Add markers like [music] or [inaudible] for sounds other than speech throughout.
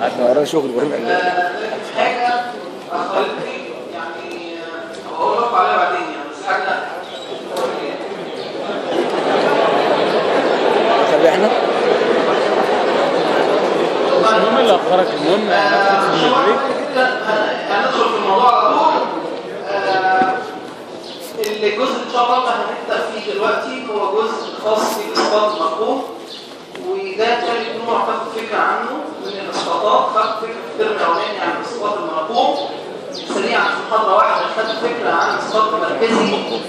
ورانا شغل ورانا. حاجة اخرتني يعني هقول لكم عليها بعدين يعني بس حاجة خلي إحنا المهم اللي اخرك المهم هندخل في الموضوع على طول. آه، الجزء إن شاء الله اللي هنبدا فيه دلوقتي هو جزء خاص بالاسقاط المفهوم وده تاني نوع تاخد فكرة عنه. الاسقاطات خدت الترم الاولاني عن الاسقاط المرقوم سريعا في محاضره واحدة خدت فكرة عن الاسقاط المركزي.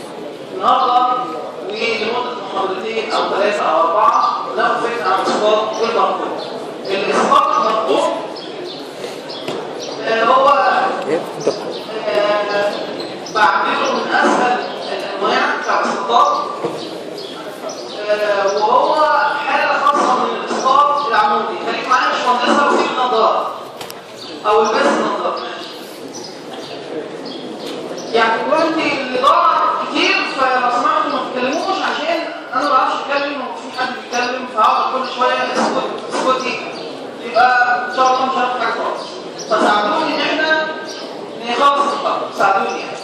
النهارده ولمده محاضرتين أو ثلاثة أو أربعة ناخد فكرة عن المرقوم الاسقاط المرقوم آه، هو آه، بعمله من أسهل الأنواع بتاع الاسقاط آه، وهو حاله خاصه من الاسقاط العمودي خليك معايا مش مهندسه وسيب النظاره أو البس النظاره يعني دلوقتي اللي ضاع كتير فلو سمحتوا ما تتكلموش عشان أنا ما بعرفش أتكلم ومفيش حد بيتكلم فهقعد كل شوية اسكت اسكتي يبقى إن شاء الله مش هاخد حاجة خالص. فساعدوني إن إحنا نخلص المحاضره ساعدوني يعني.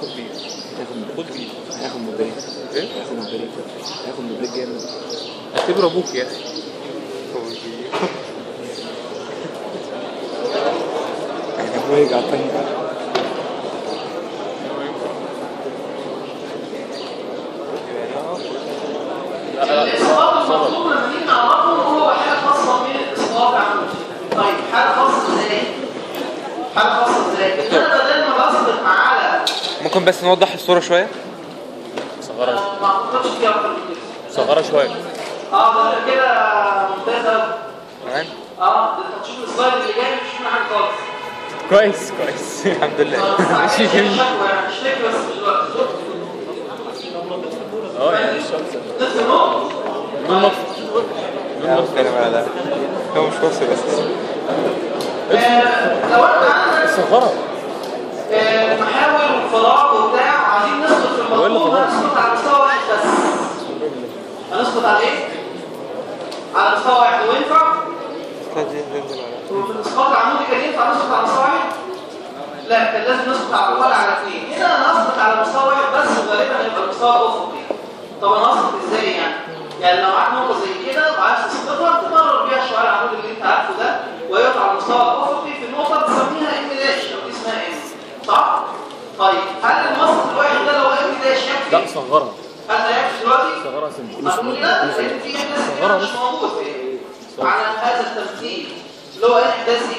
خد بيه هاخد من البريك إيه؟ هاخد من البريك هاخد من جامد اعتبره أبوك يا أخي يعني ابويا يرجع تاني الاسقاط المطلوب لما نيجي نعرفه هو حاله خاصه من الاسقاط العمودي طيب حاله خاصه إزاي؟ حاله خاصه إزاي؟ ان أنا على ممكن بس نوضح الصورة شوية؟ صغيرة ما أعتقدش فيها أكتر من كده. صغيرة شوية. آه ده كده تمام. آه ده أنت تشوف السلايد اللي جاي مش فيه حاجة خالص. كويس كويس الحمد لله ماشي جميل آه يعني الشمس بدون هو مش واصل بس لو انت عندك صغيرة آه، محاور وفراغ وبتاع وعايزين نسقط في خلاص؟ هنسقط على مستوى واحد بس هنسقط على إيه؟ على مستوى واحد وينفع؟ وفي الاسقاط العمودي كان ينفع نسقط على مستوى واحد؟ لا كان لازم نسقط على ولا على اثنين هنا أنا هسقط على مستوى واحد بس وغالبا هيبقى المستوى الافقي طب أنا هسقط إزاي يعني؟ يعني لو معاك نقطة زي كده وعايز تسقطها تمرر بيها الشعاع العمودي اللي أنت عارفه ده ويقف على المستوى الافقي في النقطه تسميها إم داش لو دي اسمها إم صح؟ طيب هل المسقط الواحد ده لو إم داش يكفي؟ لا صغيرة هل ده يكفي دلوقتي؟ صغيرة سن هتقول لا لأن في مش موجود على هذا التمثيل اللي هو الاحداثي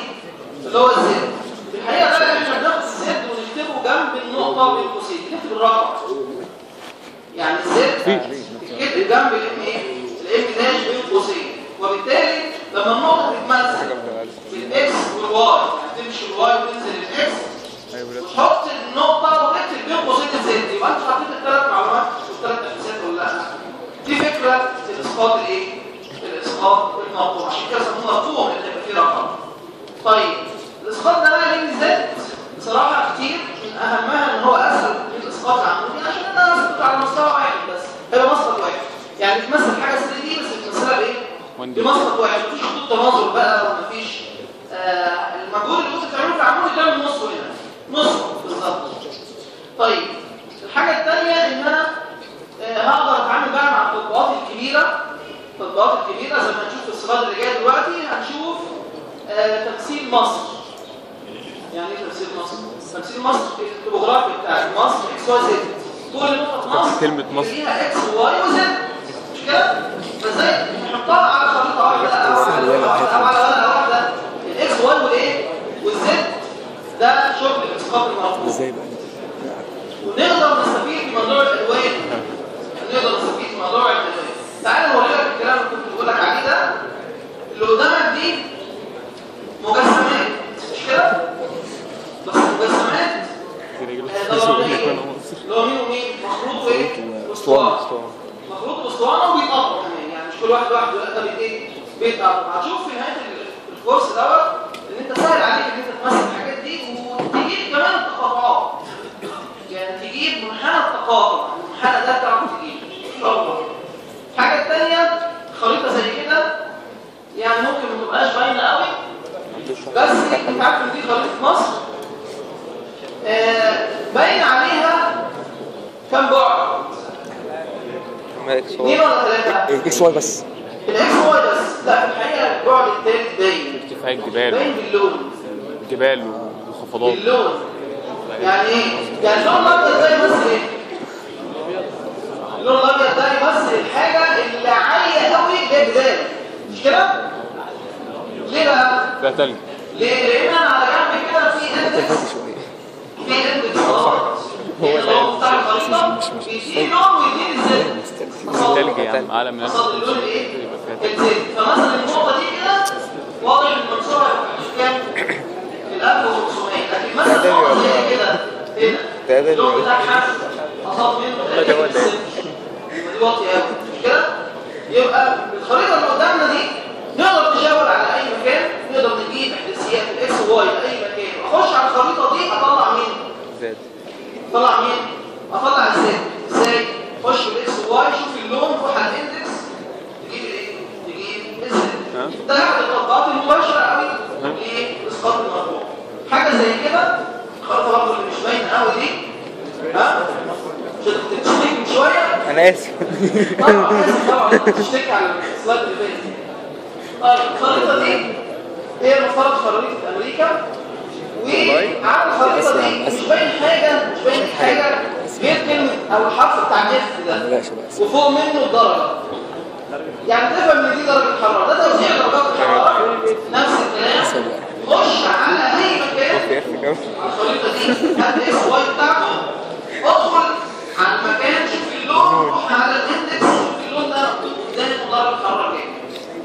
اللي هو الزد في الحقيقة بقى إحنا بناخد الزد ونكتبه جنب النقطة بين قوسين نكتب الرقم. يعني الزد تتكتب جنب الام إيه؟ ال M dash بين قوسين وبالتالي لما النقطة تتمثل بال X وال Y يعني تمشي ال Y وتنزل ال X وتحط النقطة وتكتب بين قوسين ال Z يبقى أنت حطيت الثلاث معلومات والثلاث تحديثات ولا لأ؟ دي فكرة الاسقاط الإيه؟ الإسقاط المرقوم عشان كده سموه مرقوم لأن يبقى فيه رقم. طيب الإسقاط ده بقى ليه ميزات بصراحة كتير. من اهمها إن هو اسهل من الإسقاط العمودي عشان أنا اسقط على مستوى واحد بس. هيبقى مسقط واحد. يعني تمثل حاجة 3D بس بتمثلها بإيه؟ بمسقط واحد. مفيش خطوط تناظر بقى ومفيش آه المجهود اللي كنت بتعمله في العمودي ده من نصه هنا نصه بالظبط طيب الحاجة الثانية ان أنا آه، هقدر اتعامل بقى مع التطبيقات الكبيرة التطبيقات الكبيرة زي ما هنشوف في ال slide اللي جاي دلوقتي هنشوف آه، تمثيل مصر. يعني إيه تمثيل مصر؟ تمثيل مصر في التوبوغرافي بتاع مصر X Y Z كل مصر. كلمة مصر. ليها إكس وواي وزد مش كده؟ فازاي؟ نحطها على خريطة واحدة أو على ورقة واحدة الاكس واي والايه؟ والزد ده شغل الإسقاط المرقوم. إزاي بقى؟ ونقدر نستفيد من موضوع الألوان. نقدر نستفيد من موضوع الألوان. تعال نوري لك الكلام اللي كنت بقول لك عليه ده. اللي قدامك دي مش كده بس ومين مخروط وايه واسطوانه مخروط كمان يعني مش كل واحد لوحده ده إيه بيتقطع هتشوف في نهايه ال- الكورس دوت ان انت سهل عليك ان انت الحاجات دي وتجيب كمان يعني تجيب منحنى التقاطع المنحنى ده تعرف الحاجة الثانية خريطه زي كده يعني ممكن بس انت عارف ان دي خريطه مصر آه، باين عليها كم بعد؟ اثنين ولا ثلاثة؟ إكس واي بس الاكس واي بس لا في الحقيقة البعد الثالث باين ارتفاع الجبال باين باللون الجبال والانخفاضات باللون يعني إيه؟ يعني اللون الأبيض ده يمثل إيه؟ اللون الأبيض ده يمثل الحاجة اللي عالية قوي اللي هي جبال مش كده؟ فيها تلج ليه؟ لأن أنا على جنب كده في اندكس شوية في غلط هو بتاع الخريطه بيديني لون ويديني زد التلج يا عم اعلى من تلج فمثلا النقطه دي كده واضح ان المنصوره كام؟ ال 1500 لكن مثلا ده كده هنا ده ده ولا- بتاعها قصاد منه ده تقريباً ولا إيه؟ صفر. يبقى دي واطيه قوي مش كده؟ يبقى الخريطة اللي قدامنا دي نقدر نشاور على اي مكان نقدر نجيب احداثيات ال X Y لاي مكان اخش على الخريطة دي اطلع مين؟ Z اطلع مين؟ اطلع إزاي؟ إزاي؟ خش بال X Y شوف اللون روح على ال index تجيب إيه؟ تجيب ها؟ ال Z ده احد التطبيقات المباشره قوي لاسقاط المرقوم حاجة زي كده الخريطه برضه اللي مش باينة قوي دي ها؟ تشتكي من شوية أنا آسف طبعا طبعا تشتكي على ال slide اللي فات طيب الخريطة دي هي المفترض خريطة أمريكا وعلى الخريطه دي مش باين حاجة مش باين حاجة. غير كلمه أو الحرف بتاع ال F ده. وفوق منه الدرجة. يعني تفهم إن دي درجة حرارة. ده توزيع درجات الحراره نفس الكلام. خش على أي مكان. كام الخريطه دي. هات ال X Y بتاعته ادخل على المكان شوف اللون. على ال index شوف اللون ده. مكتوب قدامك درجه الحراره كام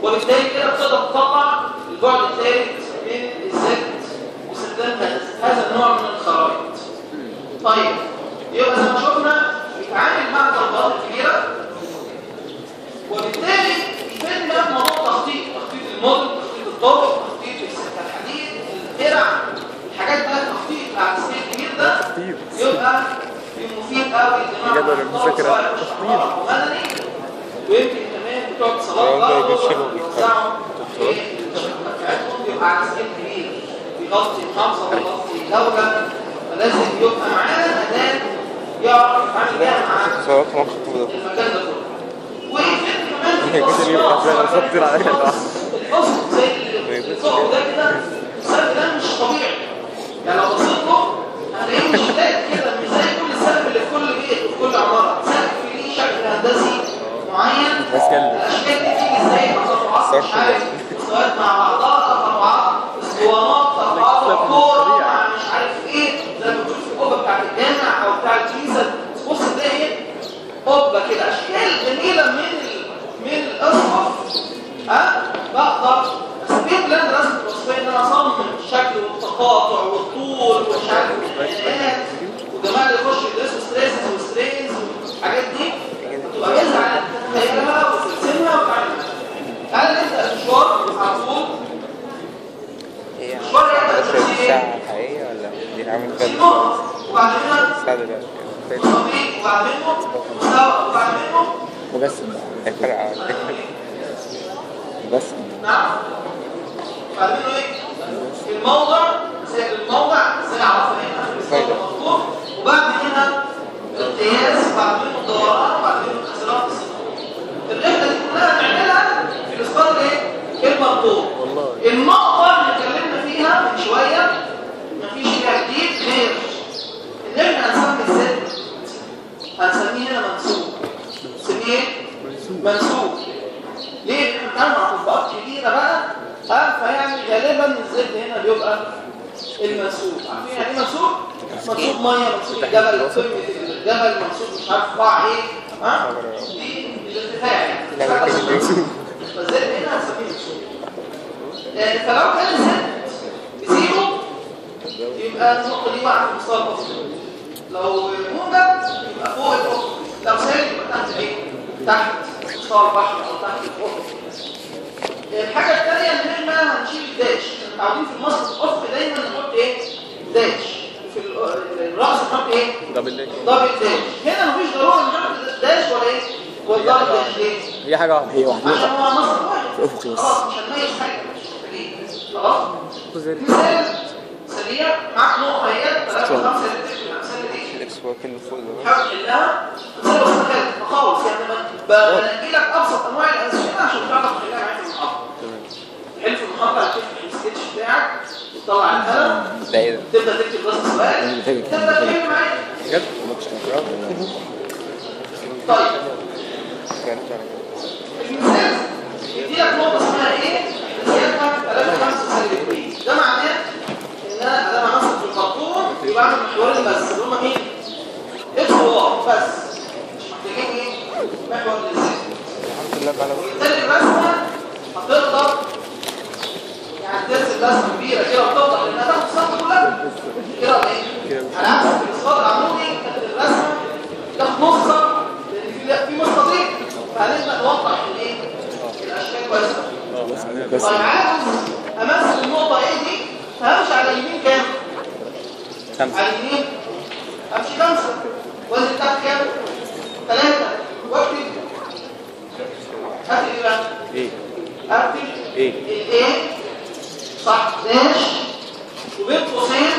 وبالتالي كده بتقدر تطلع البعد الثالث باستخدام هذا- النوع من الخرائط. طيب يبقى زي ما شفنا بيتعامل مع التطبيقات الكبيرة وبالتالي يفيدنا في موضوع التخطيط تخطيط المدن تخطيط الطرق تخطيط السكه الحديد الترع الحاجات بقى التخطيط على ال scale الكبير ده يبقى مفيد قوي لجماعه جدول الطرق المذاكرة. سواء مشروع أو مدني ويمكن كمان بتوع اتصالات بيشيلوا بيوزعوا في الشبكه بتاعتهم يبقى على scale كبير. بيغطي محافظه بيغطي دولة فلازم يبقى معاه أداة يعرف يتعامل بيها مع المكان ده كله. ويفيد كمان في. الفصل زي فوق ده كده السلب ده مش طبيعي. يعني لو بصيت له هتلاقيه مش ثابت كده مش زي كل السلب اللي في كل بيت وفي كل عماره سقف ليه شكل هندسي معين. الأشكال دي بتيجي إزاي؟ تطلعات مش صح. عارف. مستويات مع بعضها تطلعات أسطوانات تطلعات كوره مع مش عارف إيه زي ما بتشوف في القبه بتاعت الجامع أو بتاع الكنيسه تبص تلاقي إيه قبه كده اشكال جميلة من. من الأسقف ها؟ بقدر استفيد بلان رسم الوصفيه إن أنا اصمم الشكل والتقاطع والطول ومش عارف البيانات وجماعه اللي يخشوا يدرسوا stresses و strains والحاجات دي تبقى جاهزه على تخيلها وترسمها وتعملها تعالى نبدأ المشوار على طول. المشوار يبدا عشر بتفصيل ساعة إيه؟ الحقيقية ولا دي في فن نقط وبعد منها وبعد منه مجسم نعم إيه؟ الموضع زي الموضع زي عرفنا هنا وبعد هنا القياس وبعد منه الدوران الاختلاف الصفر الرحله دي كلها هنعملها في الاسقاط الايه؟ المربوط النقطه اللي اتكلمنا فيها من شوية مفيش فيها جديد غير إحنا هنسمي الزد هنسميه هنا منسوب نسميه منسوب ليه؟ بنتعامل مع تطبيقات كبيرة بقى ها فيعني غالبا الزد هنا بيبقى المنسوب عارفين يعني إيه منسوب؟ منسوب ميه منسوب الجبل قمة الجبل منسوب مش عارف قاع إيه ها؟ دي الارتفاع يعني. فال Z هنا هنسميه منسوب آه، فلو كان ال Z ب zero يبقى النقطة دي في مستوى الأفق لو موجب يبقى فوق الحكم لو سالب يبقى تحت إيه؟ تحت سطح البحر أو تحت الحكم الحاجة الثانية إن إحنا هنشيل الداش. متعودين في المسقط الأفقي دايما نحط إيه؟ dash. في الرأس نحط إيه؟ دبل داش. دبل داش. هنا مفيش ضرورة نحط داش ولا إيه؟ ولا داش ليه هي حاجة واحدة. هي واحدة. عشان هو مصر افقي خلاص مش هنميز حاجة. خلاص؟ مثال سريع معاك نقطة هي 3 5 6 الكاليكس هو كلمة فوق حاول تحلها وتسيبها وسط الكاليكس خالص يعني بنجيلك أبسط أنواع الأنسجين عشان تعرف تحلها معاك المحاضرة تمام. تحل في المحاضرة هتفتح السكتش بتاعك وتطلع القلم إيه تبدأ تكتب بس سؤال تبدأ تحل معايا. بجد؟ طيب. المثال. يديلك نقطة اسمها إيه؟ زيادة 35 إيه؟ إيه؟ ده معناه إن أنا ادام عنصر في الخرطوم يبقى عندي محورين بس اللي هم مين؟ بس مش محتاجين إيه؟ محور بقى وبالتالي الرسمة هتقدر يعني ترسم رسمة كبيرة كده وتوضح لانها تاخد الصفحة كلها كده؟ على عكس الاسقاط العمودي كانت الرسمة تاخد نص لأن في مستطيل فهنبدأ نوضح الايه؟ الاشكال كويسة بس طيب عاوز امثل النقطة إيه دي همشي على اليمين كام؟ على اليمين أمشي خمسة وزن تحت كام؟ ثلاثة واكتب اكتب إيه بقى؟ إيه. اكتب إيه. الايه صح. داش وبين قوسين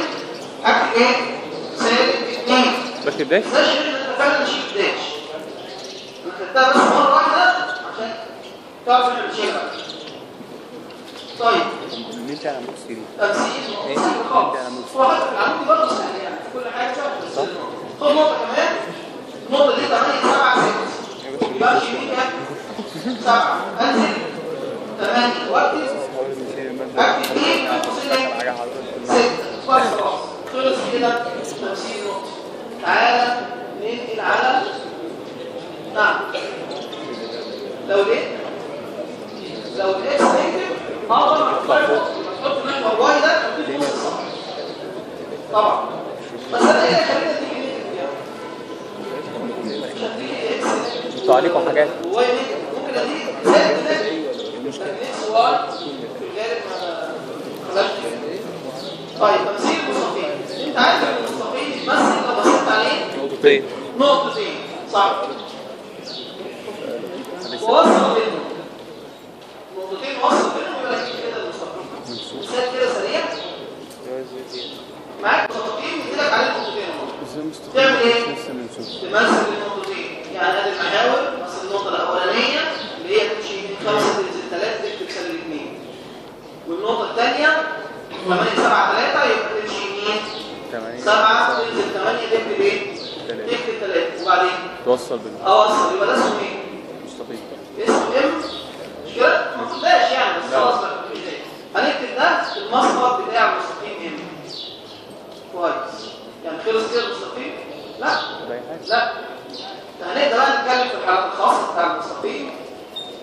اكتب إيه؟ سالب اثنين بكتب داش داش اتفقنا نشيل داش أنا خدتها بس مرة واحدة؟ عشان تعرف إحنا بنشيلها طيب. مين تعمل سيري؟ تمثيل. خالص هو حتى في العمود برضه سهل يعني. كل حاجة. بس خد نقطه كمان النقطه دي 8 7 6 يبقى امشي 7 انزل 8 واكتب اكتب إيه قوسين إيه 6 كويس خلاص خلص كده تمثيل نقطه تعالى ننقل على نعم لو ليه لو ال X negative هقدر أحط Y ده طبعا بس أنا إيه خلينا ما خلاش طيب تمثيل المستقيم انت عارف ان المستقيم يتمثل لو بصيت عليه نقطتين نقطتين صح ووصل بينهم نقطتين وصل بينهم يبقى كده كده المستقيم مثال كده سريع معاك مستقيم يديلك عليه نقطتين اهو تعمل إيه؟ تمثل النقطتين يعني ادي المحاور مثل النقطه الاولانيه اللي هي تمشي من 5 تنزل 3 تكتب سالب 2 والنقطه الثانية 8 7 3 يبقى تمشي يمين 7 تنزل 8 تكتب إيه؟ تكتب 3 وبعدين توصل بين اوصل يبقى ده اسمه إيه؟ مستقيم اسمه m مش كده؟ ما تقولهاش يعني بس خلاص بقى مش زي هنكتب ده المسقط بتاع المستقيم m كويس يعني خلص كده المستقيم؟ لا لا ده هنبدا بقى نتكلم في الحالات الخاصه بتاع المستقيم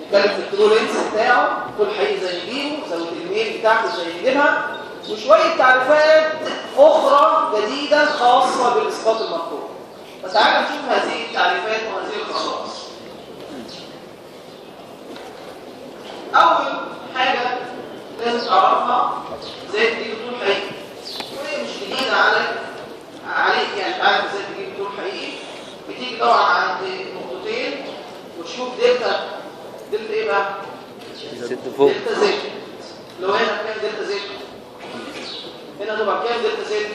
نتكلم في ال true length بتاعه كل حي زي نجيبه زاويه الميل بتاعته زي وشوية تعريفات أخرى جديدة خاصة بالاسقاط المرفوع فتعالى نشوف هذه التعريفات وهذه الخصائص أول حاجة لازم تعرفها إزاي تجيب طول حقيقي. وهي مش جديدة عليك. عليك يعني تعرف إزاي تجيب طول حقيقي. بتيجي طبعا عند نقطتين وتشوف دلتا. دلتا إيه بقى؟ delta Z. لو هنا كام delta Z؟ هنا تبقى كام delta Z؟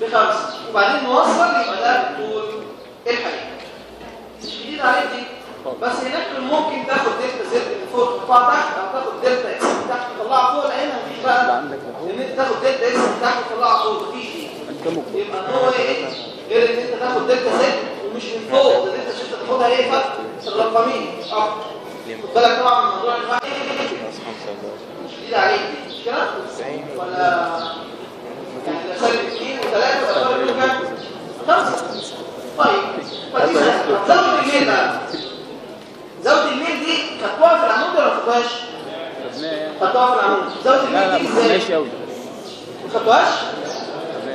بخمسة وبعدين نوصل يبقى ده طول الحقيقي مش جديد عليك دي. بس هناك ممكن تاخد delta Z من فوق تحطها تحت أو تاخد delta X من تحت تطلعها فوق لأن مفيش بقى. إن أنت تاخد delta X من تحت تطلعها فوق مفيش دي. يبقى هو إيه؟ غير إن أنت تاخد delta Z ومش من فوق. ده delta Z تاخدها إيه؟ فرق. الرقمين آه خد بالك طبعا من موضوع مش جديد عليك دي. مش كده؟ ولا؟ يعني سالب 2 و3 ولا فرق كام خمسه طيب فدي الميل بقى زود الميل دي خدتوها في العمود ولا ما خدتوهاش؟ يعني خدتوها في العمود زود الميل دي إزاي؟ خدناش قوي ما خدتوهاش؟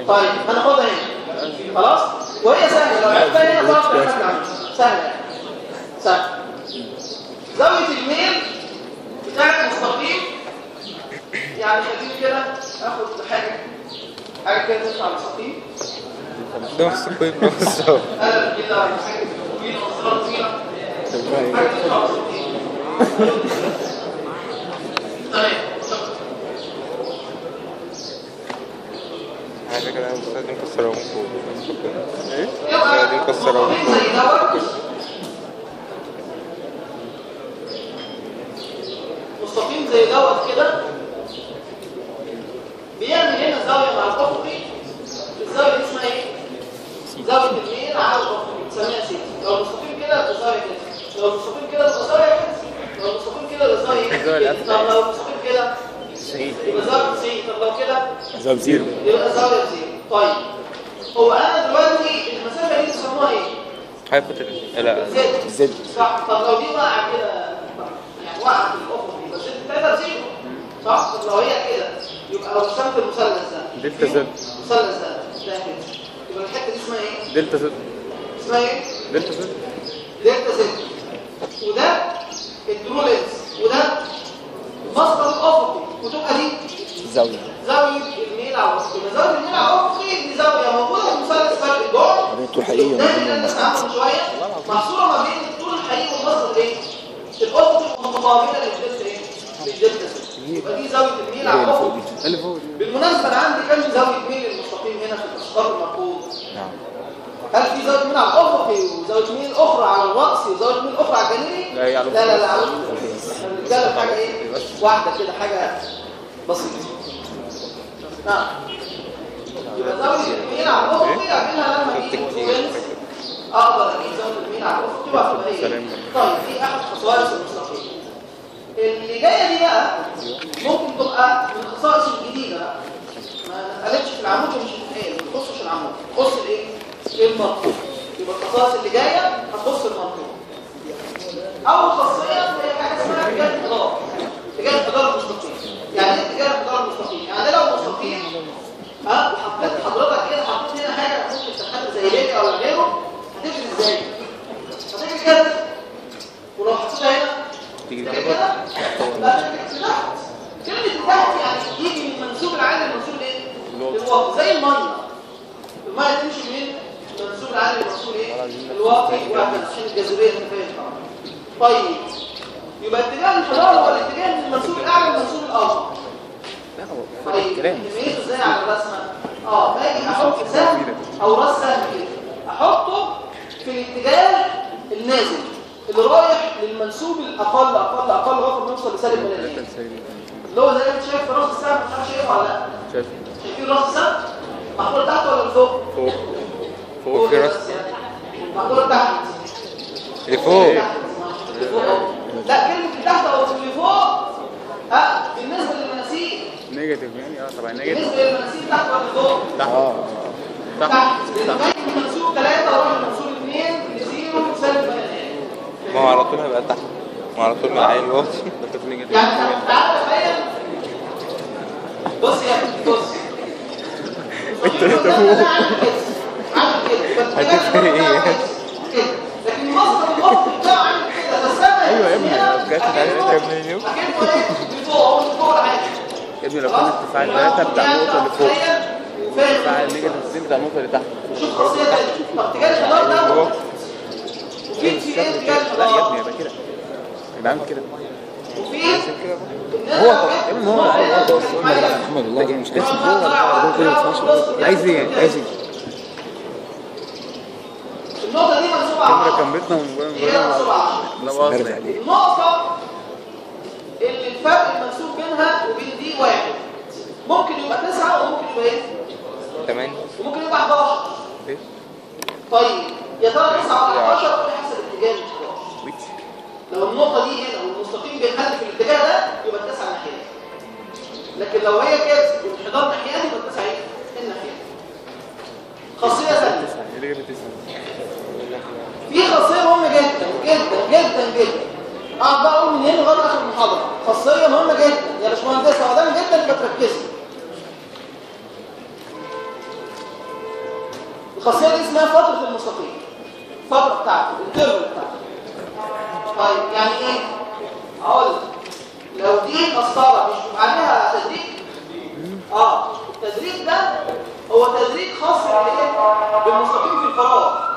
طيب هناخدها هنا خلاص وهي سهله لو عرفتها هنا العمود سهله يعني سهله زاويه الميل بتاعت المستقيم يعني خليني كده اخد حاجة Não se foi professor. Mas a galera É de um pastorão um pouco. Precisa de um pastorão um pouco. مستقيم زي دوت كده لو المستقيم كده [laughs] يبقى زاويه كده لو المستقيم كده الزاوية كده طب لو المستقيم كده. 90 يبقى زاويه 90 طب لو كده؟ زاوية zero. يبقى زاويه zero. طيب. هو أنا دلوقتي المسافة دي بيسموها إيه؟ hypotenuse لا. Z. Z. صح. طب لو دي وقع كده يعني وقع في الافق يبقى Z بتاعتها zero صح. طب لو هي كده يبقى لو رسمت المثلث ده. delta Z. المثلث ده. ده كده يبقى الحتة دي اسمها إيه؟ delta Z. اسمها إيه؟ delta Z. delta Z. وده ال true length وده المسقط الافقي وتبقى دي زاوية. زاوية الميل على الافقي زاوية الميل على الافقي دي زاوية موجودة في المثلث فرق اللي المسقط بنتعامل شوية. محصورة ما بين الطول الحقيقي والمسقط إيه؟ الأفق المقابله للدلتا إيه. يبقى دي زاوية الميل على هي اللي فوق الافق دي. اللي فوق دي. بالمناسبة أنا عندي كام زاوية ميل المستقيم هنا في الإسقاط المرقوم نعم. هل في زاويه ميل على الافقي وزاويه ميل أخرى على الرأسي وزاويه ميل أخرى على الجانبي لا، لا لا لا على. الأفقي. إحنا بنتكلم حاجة إيه؟ واحدة كده حاجة بسيطة. نعم. يبقى زاويه الميل على الافقي اعملها لما أقدر أجيب زاويه الميل على الافقي إيه. طيب دي احد خصائص المستقيم. اللي جاية دي بقى ممكن تبقى من الخصائص الجديدة. ما قالتش في العمود ومش هتتقال ما تخصش العمود. تخص الايه المنطوق يبقى الخصائص اللي جاية هتخص المنطوق أول خاصيه هي حاجة اسمها اتجاه الحضاره اتجاه الحضاره المستقيم. يعني إيه اتجاه الحضاره المستقيم؟ يعني ده لو مستقيم ها وحطيت حضرتك كده حطيت هنا حاجة ممكن تتحدد زي ليبيا ولا غيره هتجري إزاي؟ هتجري كده. ولو حطيتها هنا تيجي كده. كلمة تحت يعني يجي من منسوب العالي للمنسوب إيه للوقت. زي المية. المية تمشي من منسوب العالي للمنسوب إيه الوقت وهكذا عشان الجاذبيه الخفيه طبعا طيب يبقى اتجاه الحضاره هو الاتجاه من المنسوب الاعلى هو فرق طيب نميزه إزاي على الرسمه آه باجي أحط سهم أو راس سهم كده احطه في الاتجاه النازل اللي رايح للمنسوب الأقل أقل أقل لغايه ما نوصل لسالب 80 اللي هو زي ما انت شايف راس السهم مش عارف شايفه ولا لا شايف شايفين راس السهم محطوط تحت ولا فوق فوق. فوق. في راس. محطوط تحت. اللي فوق. أهو. لا كلمة اللي تحت أو اللي فوق. ها بالنسبة للمناسيب. negative يعني؟ آه طبعا negative. بالنسبة للمناسيب تحت ولا فوق؟ تحت. آه. تحت. تحت. تحت لغايه من منسوب 3 أروح لمنسوب 2 لزيرو سالب 80 ما هو على طول هيبقى تحت. ما هو على طول من العين الواطي دخلت نيجاتيف. يعني تعالى تخيل. بص يا ابني بص. [laughs] انت انت فوق. هتفرق إيه؟ لكن المصدر الوقت بتاعه عامل كده أنا أيوه يا ابني، لو جت أكنه- تعرف منين يوم؟ أكنه إيه لفوق أو لفوق العادي يا ابني لو كان ارتفاع الثلاثه بتاع النقطه اللي فوق ارتفاع النيجاتيف دي بتاع النقطه اللي تحت شوف خاصيه تانية طب اتجاه الحضاره ده وفي في إيه اتجاه لا يا ابني يبقى كده يبقى عامل كده هو يا ابني هو هو هو عايز إيه عايز إيه النقطه دي منسوبه كاميرا على كاميرتنا وموبايل هي منسوبه على لا برجع ليه؟ النقطة اللي الفرق المنسوب بينها وبين دي واحد. ممكن يبقى تسعة وممكن يبقى إيه؟ تمانية. وممكن يبقى 11 إيه؟ طيب يا ترى 9 ولا 11 ولا حسب اتجاه ال 11 ويتش. لو النقطة دي هنا والمستقيم بينحدر في الاتجاه ده يبقى التسعة ناحية. لكن لو هي كده والانحدار ناحية يبقى التسعة إيه؟ الناحية. خاصية ثانية. في خاصية مهمة جدا جدا جدا جدا. اقعد بقى أقول من هنا لغاية آخر المحاضرة خاصية مهمة جدا. يا باشمهندس وده جدا يبقى تركزي الخاصية دي اسمها فترة المستقيم. الفترة بتاعته الانترفال بتاعته طيب يعني إيه؟ أقول. لو دي مسطرة مش عليها تدريج. آه التدريج ده هو تدريج خاص؟ بالمستقيم في الفراغ.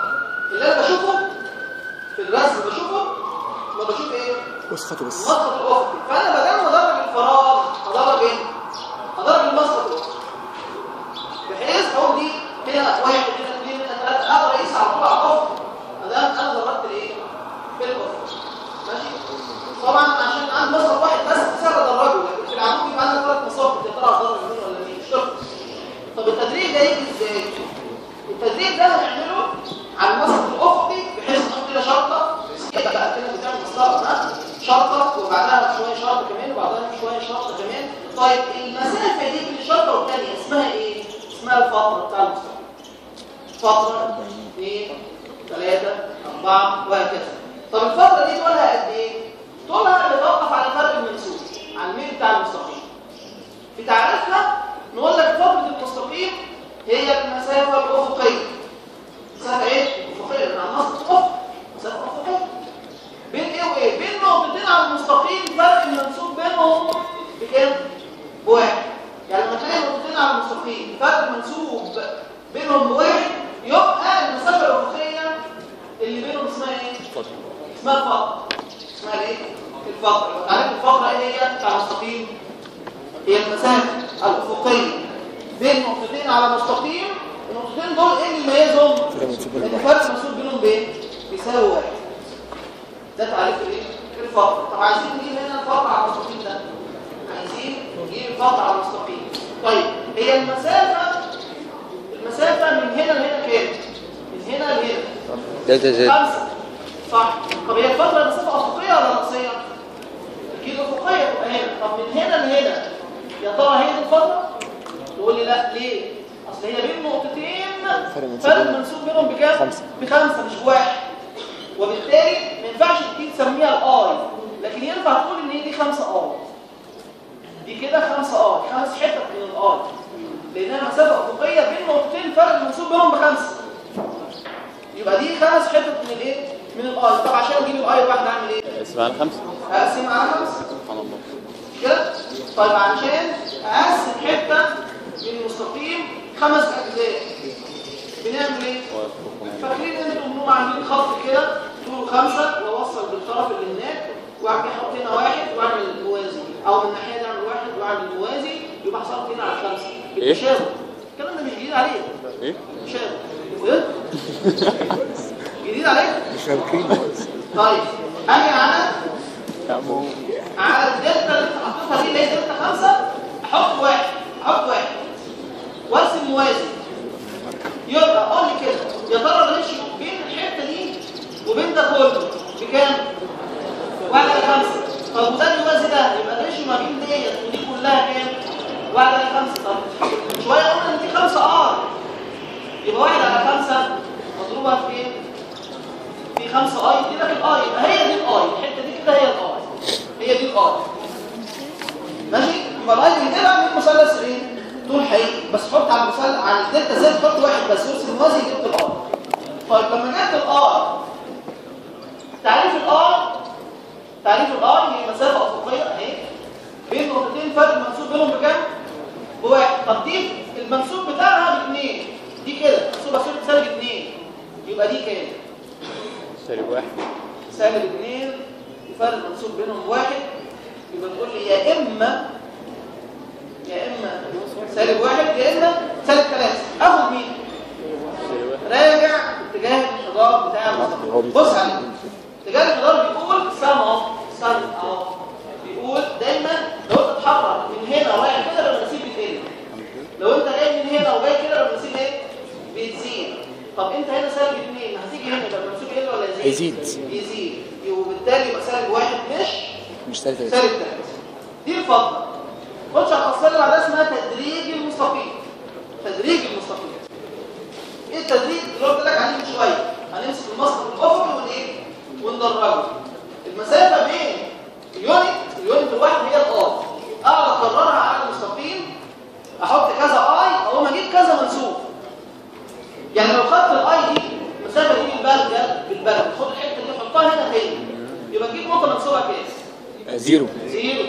اللي أنا بشوفه في الرسم بشوفه ما بشوف إيه؟ وسخته بس مسقط الافقي فأنا بدل ما اضرب الفراغ ادرب إيه؟ ادرب المسقط الافقي بحيث أقول دي هنا واحد هنا اثنين هنا ثلاثة أقدر أقيس على طول على الافقي أنا ضربت الايه في الافقي ماشي؟ طبعا عشان أنا مسقط واحد بس سر ادرجه لكن في العمود يبقى عندي ثلاث مساقط يا ترى هضرب مين ولا مين مش طب التدريب ده يجي إزاي؟ التدريب ده هنعمله على المسرح الافقي بحيث نحط كده شرطه ريسكيه بقى كده بتعمل مسطره شرطه وبعدها بشويه شرطه كمان وبعدها بشويه شرطه كمان. طيب المسافة دي بين الشرطه والثانيه اسمها إيه؟ اسمها الفترة بتاع المستقبل فتره اثنين ثلاثة أربعة وهكذا. طب الفترة دي طولها قد إيه؟ طولها بتوقف على الفرق المنسوب على الميل بتاع المستقيم في تعريفها نقول لك فتره هي المسافه الافقيه مسافه إيه افقيه من النص افق مسافه افقيه بين إيه وإيه؟ بين نقطتين على المستقيم فرق المنسوب بينهم بكام؟ بواحد. يعني لما تلاقي نقطتين على المستقيم فرق المنسوب بينهم بواحد يبقى المسافه الأفقية اللي بينهم اسمها إيه؟ اسمها الفترة اسمها إيه؟ الفترة تعرف الفترة إيه هي؟ بتاع المستقيم. هي المسافه الأفقية. بين نقطتين على مستقيم النقطتين دول إيه اللي يميزهم؟ الفرق المنسوب بينهم بايه بيساوي واحد. ده تعريف الايه الفترة طب عايزين نجيب هنا الفترة على المستقيم ده؟ عايزين نجيب الفترة على المستقيم. طيب هي المسافة المسافة من هنا لهنا كام؟ من هنا لهنا. delta Z خمسة. صح. طب هي الفترة مسافة أفقية ولا راسيه أكيد أفقية تبقى هنا. طب من هنا لهنا يا ترى هي دي الفترة تقول لي لا ليه؟ أصل هي بين نقطتين. فرق منسوب بينهم. منسوب بكام؟ خمسة. بخمسة مش بواحد وبالتالي ما ينفعش دي تسميها ال i لكن ينفع تقول إن هي دي خمسة i دي كده خمسة i خمس حتت من ال i لانها مسافه أفقية بين نقطتين فرق المنسوب بينهم بخمسة. يبقى دي خمس حتت من الايه؟ من ال i طب عشان أجيب ال i الواحده أعمل إيه؟ اقسمها على خمسة. أقسم على خمسة. سبحان الله. كده؟ طيب عشان أقسم حتة من المستقيم خمس أجزاء. بنعمل إيه؟ فاكرين أنتوا انهم عاملين خط كده طوله خمسة واوصل بالطرف اللي هناك واعمل أحط هنا واحد واعمل موازي أو من الناحيه دي اعمل واحد واعمل موازي يبقى حصلت هنا على خمسة. إيه؟ بالتشابه الكلام ده مش جديد عليك إيه؟ تشابه إيه؟ جديد عليك مش طيب أجي على على الدلتا اللي أنت حطيتها دي اللي هي دلتا خمسة أحط واحد أحط واحد. وارسم موازي. يبقى قول لي كده. يا ترى ال ratio بين الحتة دي وبين ده كله بكام؟ واحد على خمسة. طب وده الموازي ده يبقى ال ratio ما بين ديت ودي كلها كام؟ واحد على خمسة. طب شوية قلنا إن دي خمسة R. يبقى واحد على خمسة مضروبة في إيه؟ في خمسة I دي لك ال I يبقى هي دي ال I الحتة دي كده هي ال I هي دي ال I ماشي؟ يبقى ال I دي بقى من مثلث إيه؟ طول حقيقي. بس حط على المثلث على الدلتا Z حط واحد بس يرسم موازي جبت ال I طيب لما جبت ال I تعريف ال I تعريف ال I هي مسافة افقيه أهي. بين نقطتين فرق المنسوب بينهم بكام؟ بواحد. طب دي المنسوب بتاعها باثنين دي كده. منسوبه صفر سالب اثنين يبقى دي كام؟ سالب واحد. سالب 2 الفرق المنسوب بينهم واحد. يبقى تقول لي يا إما يا إما سالب واحد يا إما سالب ثلاثة. اخد مين؟ راجع اتجاه الانحدار بتاع المستقبل بص عليه اتجاه الانحدار بيقول sum of sum of بيقول دايما لو أنت تتحرك من هنا ورايح كده لما النسيب بيتقل لو أنت جاي من هنا وجاي كده لما النسيب إيه؟ بيتزيد طب أنت هنا سالب 2 هتيجي هنا يبقى المنسوب يقل ولا يزيد؟ يزيد. يزيد. وبالتالي يبقى سالب واحد مش مش سالب ثلاثة. دي على الخاصية اللي بعدها اسمها تدريج المستقيم. تدريج المستقيم. إيه التدريج؟ اللي قلت لك عليه من شوية هنمسك المسطر الافقي والايه وندرجه. المسافة بين ال unit ال unit الواحد هي ال R. اقعد اكررها على المستقيم. أحط كذا I أقوم أجيب كذا منسوب يعني لو خدت ال I دي المسافة دي بالبلد بالبلد. خد الحتة دي حطها هنا تاني. يبقى تجيب نقطة منسوبها كام؟ zero. zero.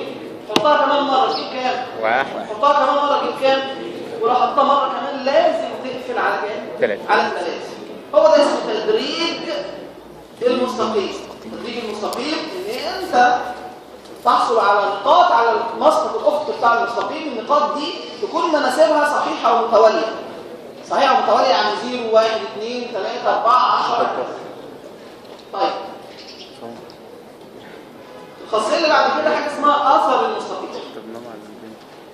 حطها كمان مرة تجيب كام؟ واحد حطها كمان مرة تجيب كام؟ ولو حطها مرة كمان لازم تقفل على كام؟ تلاتة. على ثلاثة هو ده اسمه تدريج المستقيم تدريج المستقيم إن أنت تحصل على نقاط على المسقط الافقي بتاع المستقيم النقاط دي تكون مناسبها صحيحة ومتوالية صحيحة ومتوالية يعني 0 1 2 3 4 10 طيب الخاصية اللي بعد كده حاجة اسمها أثر المستقيم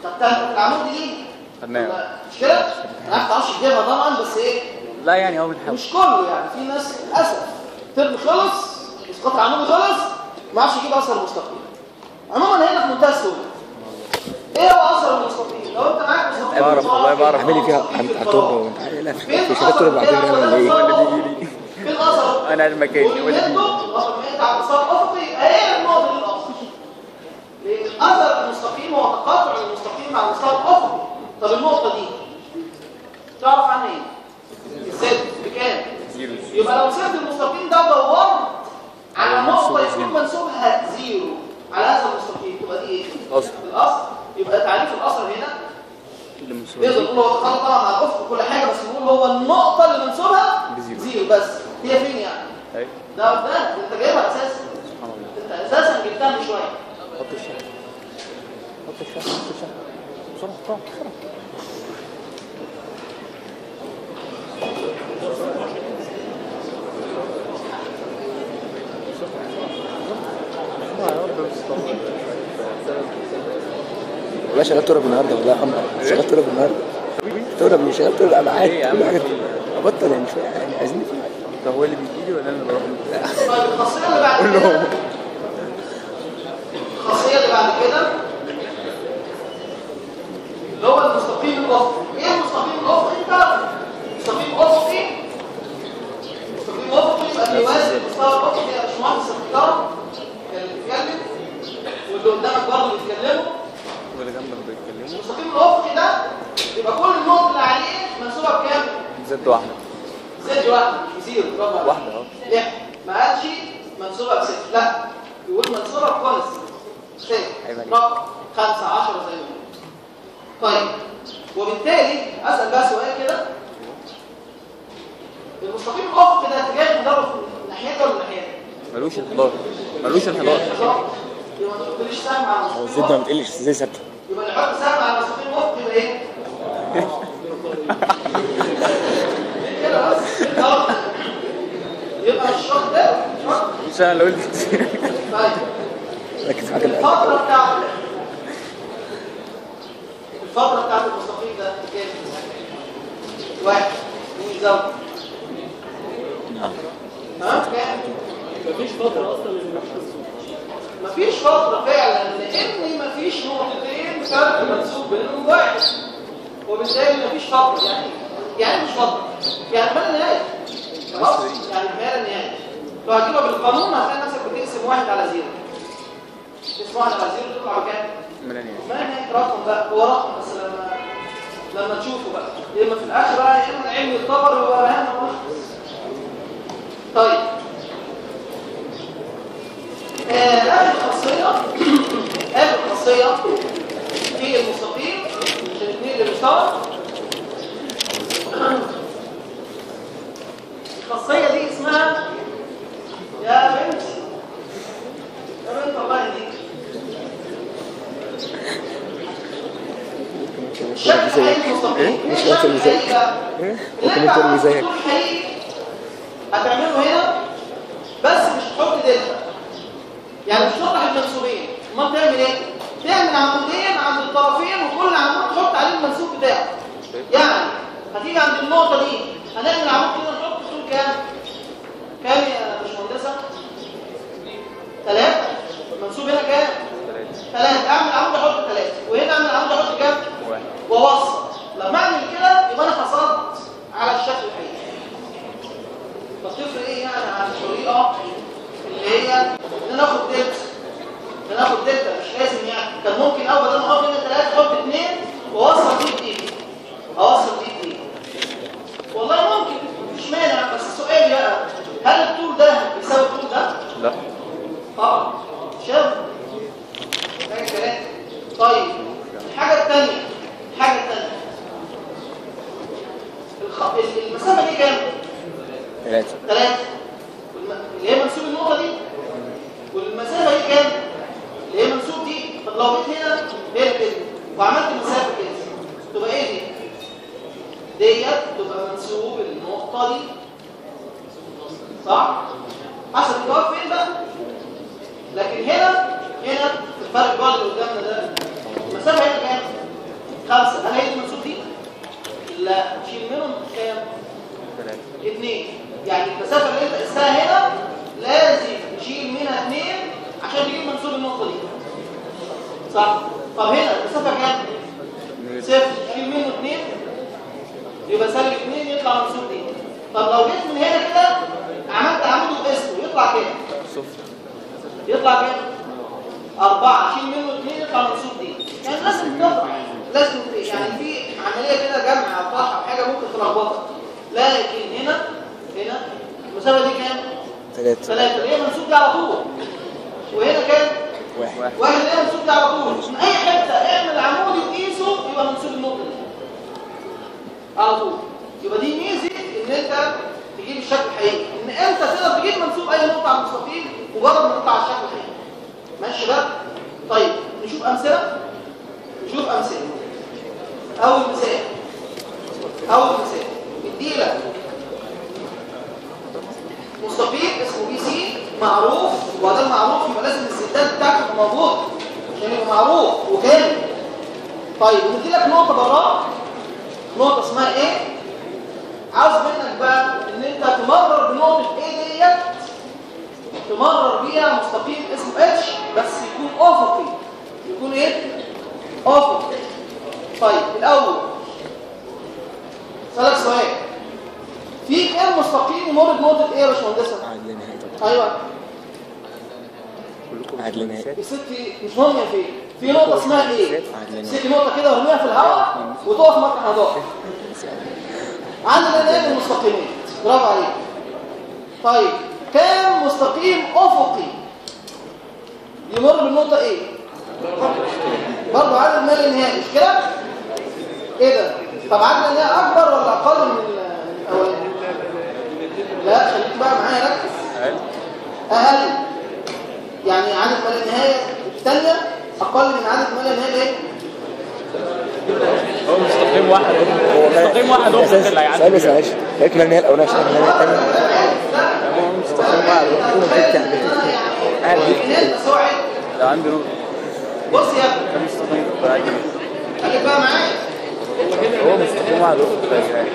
خدتها في العمود دي خدناها. ولا مش كده؟ أنا ما تعرفش تجيبها طبعا بس إيه لا يعني هو بنحاول مش كله يعني في ناس للاسف ترم خلص اسقاط العمود خلص ما أعرفش يجيب اثر مستقيم عموما هنا في منتهى السهوله إيه هو اثر المستقيم لو انت معاك مستقيم بعرف والله بعرف اعمل لي فيها التربه وانت عارف لا في شهادات تربه بعتبرها ولا إيه فين الاثر أنا المكان ولا بيجي الاثر على المسار الافقي إيه النقطه الاثر المستقيم هو تقاطع المستقيم مع المسار الافقي طب النقطة دي تعرف عنها إيه؟ الزد. بكام؟ يبقى لو سبت المستقيم ده ودورت على نقطة يكون منسوبها زيرو. على هذا المستقيم. تبقى دي إيه؟ أصل. الأصل يبقى تعريف الأصل هنا. نقدر نقول هو تخلط طبعا على الأفق وكل حاجة بس نقول هو النقطة اللي منسوبها. زيرو بس. هي فين يعني؟ أيوه. ده ده أنت جايبها أساسا. سبحان الله. أنت أساسا جبتها من شوية. حط الشهر حط الشهر حط الشهر بسرعة بسرعة بسرعة. والله شغال تربه النهارده والله يا شغال تربه النهارده تربه مش شغال إيه يا عم؟ كل حاجة. أبطل يعني شوية يعني عايزين ده هو اللي بيجي لي ولا أنا اللي بروح؟ له؟ طيب الخاصية اللي بعد كده الخاصية اللي بعد كده اللي هو المستقيم الأفقي إيه المستقيم الأفقي ده؟ مستقيم أفقي مستقيم أفقي يبقى بيوازي المستوى الأفقي يا باشمهندس المحترم اللي بيتكلم واللي قدامك برضه بيتكلموا واللي جنبك بيتكلموا المستقيم الأفقي ده يبقى كل النقط اللي عليه منسوبة بكام؟ زد واحدة زد واحد مش برافو. واحدة أهو لا ما قالش منصوبة بصفر لا يقول منصوبة بكونس صفر عيب عليك. رقم خمسة عشرة زي ما. طيب وبالتالي أسأل بقى سؤال كده المستقيم الأفقي ده اتجاه مدرب ناحيته ولا ناحيته؟ ملوش انحدار ملوش انحدار. يبقى ما تحطليش سهم على هو المستقيم الزد ما. بتقلش إزاي ثابته يبقى نحط سهم على المستقيم الأفقي يبقى إيه؟ يبقى الشق ده مش أنا اللي قلت طيب ركز معاك الأول. الفترة بتاعته الفترة بتاعت المستقيم ده كام؟ واحد اثنين زوج ها؟ مفيش فترة أصلا مش مفيش فترة فعلا لأن مفيش نقطتين فرق منسوب بينهم واحد وبالتالي مفيش فترة يعني. يعني مش فترة يعني ما لا نهاية خلاص يعني ما لا نهاية لو هتجيبها بالقانون هتلاقي نفسك بتقسم واحد على zero. تقسم واحد على zero تطلع بكام؟ ملانيا ما هي رقم بقى. هو رقم بس لما لما تشوفه بقى. يا اما في الآخر بقى يا اما العلم يتطور هو اهم طيب. آه، اخر خاصية. اخر خاصية في المستقيم. بيشتغل الخاصية دي اسمها يا بنت. يا بنت الله يهديك الشكل الحقيقي المستقيم مش بقى إيه؟ اللي انت. الحقيقي هتعمله هنا بس مش تحط دلتا يعني مش توضح المنسوبين أمال تعمل إيه؟ تعمل عمودين عند الطرفين وكل عمود تحط عليه المنسوب بتاعه. يعني هتيجي عند النقطة دي هنعمل عمود كده نحط طول كام؟ كام يا باشمهندسة؟ ثلاثة المنسوب هنا كام؟ ثلاثة أعمل عمود أحط ثلاثة وهنا أعمل عمود أحط كام؟ ووسط لما أعمل كده يبقى أنا حصلت على الشكل الحقيقي. طب تفرق إيه يعني عن الطريقة اللي هي إن أنا آخد دلتا ان أنا آخد دلتا مش لازم يعني. كان ممكن أول بدل ما أحط هنا ثلاثة أحط اثنين وأوصل دي بدي أوصل دي بدي والله ممكن مفيش مانع. بس السؤال بقى هل الطول ده بيساوي الطول ده؟ لا. طبعا شاف طيب الحاجة الثانية الحاجة الثانية الخ... المسافة دي كام؟ ثلاثة ثلاثة. اللي هي منسوب النقطة دي؟ والمسافة دي كام؟ لو جيت هنا هنا كده وعملت مسافة كده تبقى إيه دي؟ ديت تبقى منسوب النقطة دي صح؟ حسب الجواب فين بقى؟ لكن هنا هنا الفرق الجوال اللي قدامنا ده المسافة هنا كام؟ خمسة هل هي المنسوب دي؟ لا شيل منهم كام؟ اثنين يعني المسافة اللي أنت قستها هنا لازم نشيل منها اثنين عشان تجيب منسوب النقطة دي صح؟ طب هنا المسافه كام صفر شيل منه 2 يبقى سالب 2 يطلع منسوب دي طب لو جيت من هنا كده عملت عمود باسمه يطلع كام صفر يطلع كام أربعة. شيل منه اثنين يطلع منسوب دي يعني لازم تطلع. لازم يعني في عملية كده جمع أو طرح أو حاجة ممكن تلخبطك. لكن هنا هنا المسافة دي كام؟ ثلاثة ثلاثة هي منسوب دي على طول. وهنا كام؟ واحد. واحد. اللي هي منسوب دي على طول من أي حتة اعمل عمود وقيسه يبقى منسوب النقطة دي على طول. يبقى دي ميزة إن أنت تجيب الشكل الحقيقي. إن أنت تقدر تجيب منسوب أي نقطة على المستطيل مجرد تطلع على الشكل الحقيقي. ماشي بقى؟ طيب نشوف أمثلة؟ نشوف أمثلة. أول مثال. أول مثال. ادي لك مستطيل اسمه BC. معروف وده معروف يبقى لازم السداد بتاعته تبقى عشان يبقى معروف وكامل طيب وندي لك نقطة براه نقطة اسمها A؟ عاوز منك بقى إن أنت تمرر بنقطة A ديت؟ تمرر بيها مستقيم اسمه H بس يكون افقي يكون إيه؟ افقي طيب الأول. سألك سؤال. في كام مستقيم يمر بنقطة إيه يا باشمهندسة؟ عدل نهائي طبعا أيوه. عدل نهائي الست مش مهم هي فين في نقطة اسمها إيه؟ عدل ست نقطة كده وارميها في الهواء وتقف مطرح ما تقف عندنا نقل المستقيمات برافو عليك. طيب كام مستقيم أفقي؟ يمر بالنقطة إيه؟ برضه عدد مال النهائي مش كده؟ إيه ده؟ طب عدد النهائي أكبر ولا أقل من الأولاني؟ لا خليك بقى معايا. ركز أقل يعني عدد مال النهاية الثانية أقل من عدد مال النهاية إيه هو مستقيم واحد مستقيم واحد هو اللي هيعدي سؤال بس معلش. لقيت من النهاية الأولانية عشان النهاية. الثانية هو مستقيم واحد هو قاعد هو. لو عندي نقطة. بص يا ابني كان مستقيم؟ بقى معايا هو مستقيم واحد افقي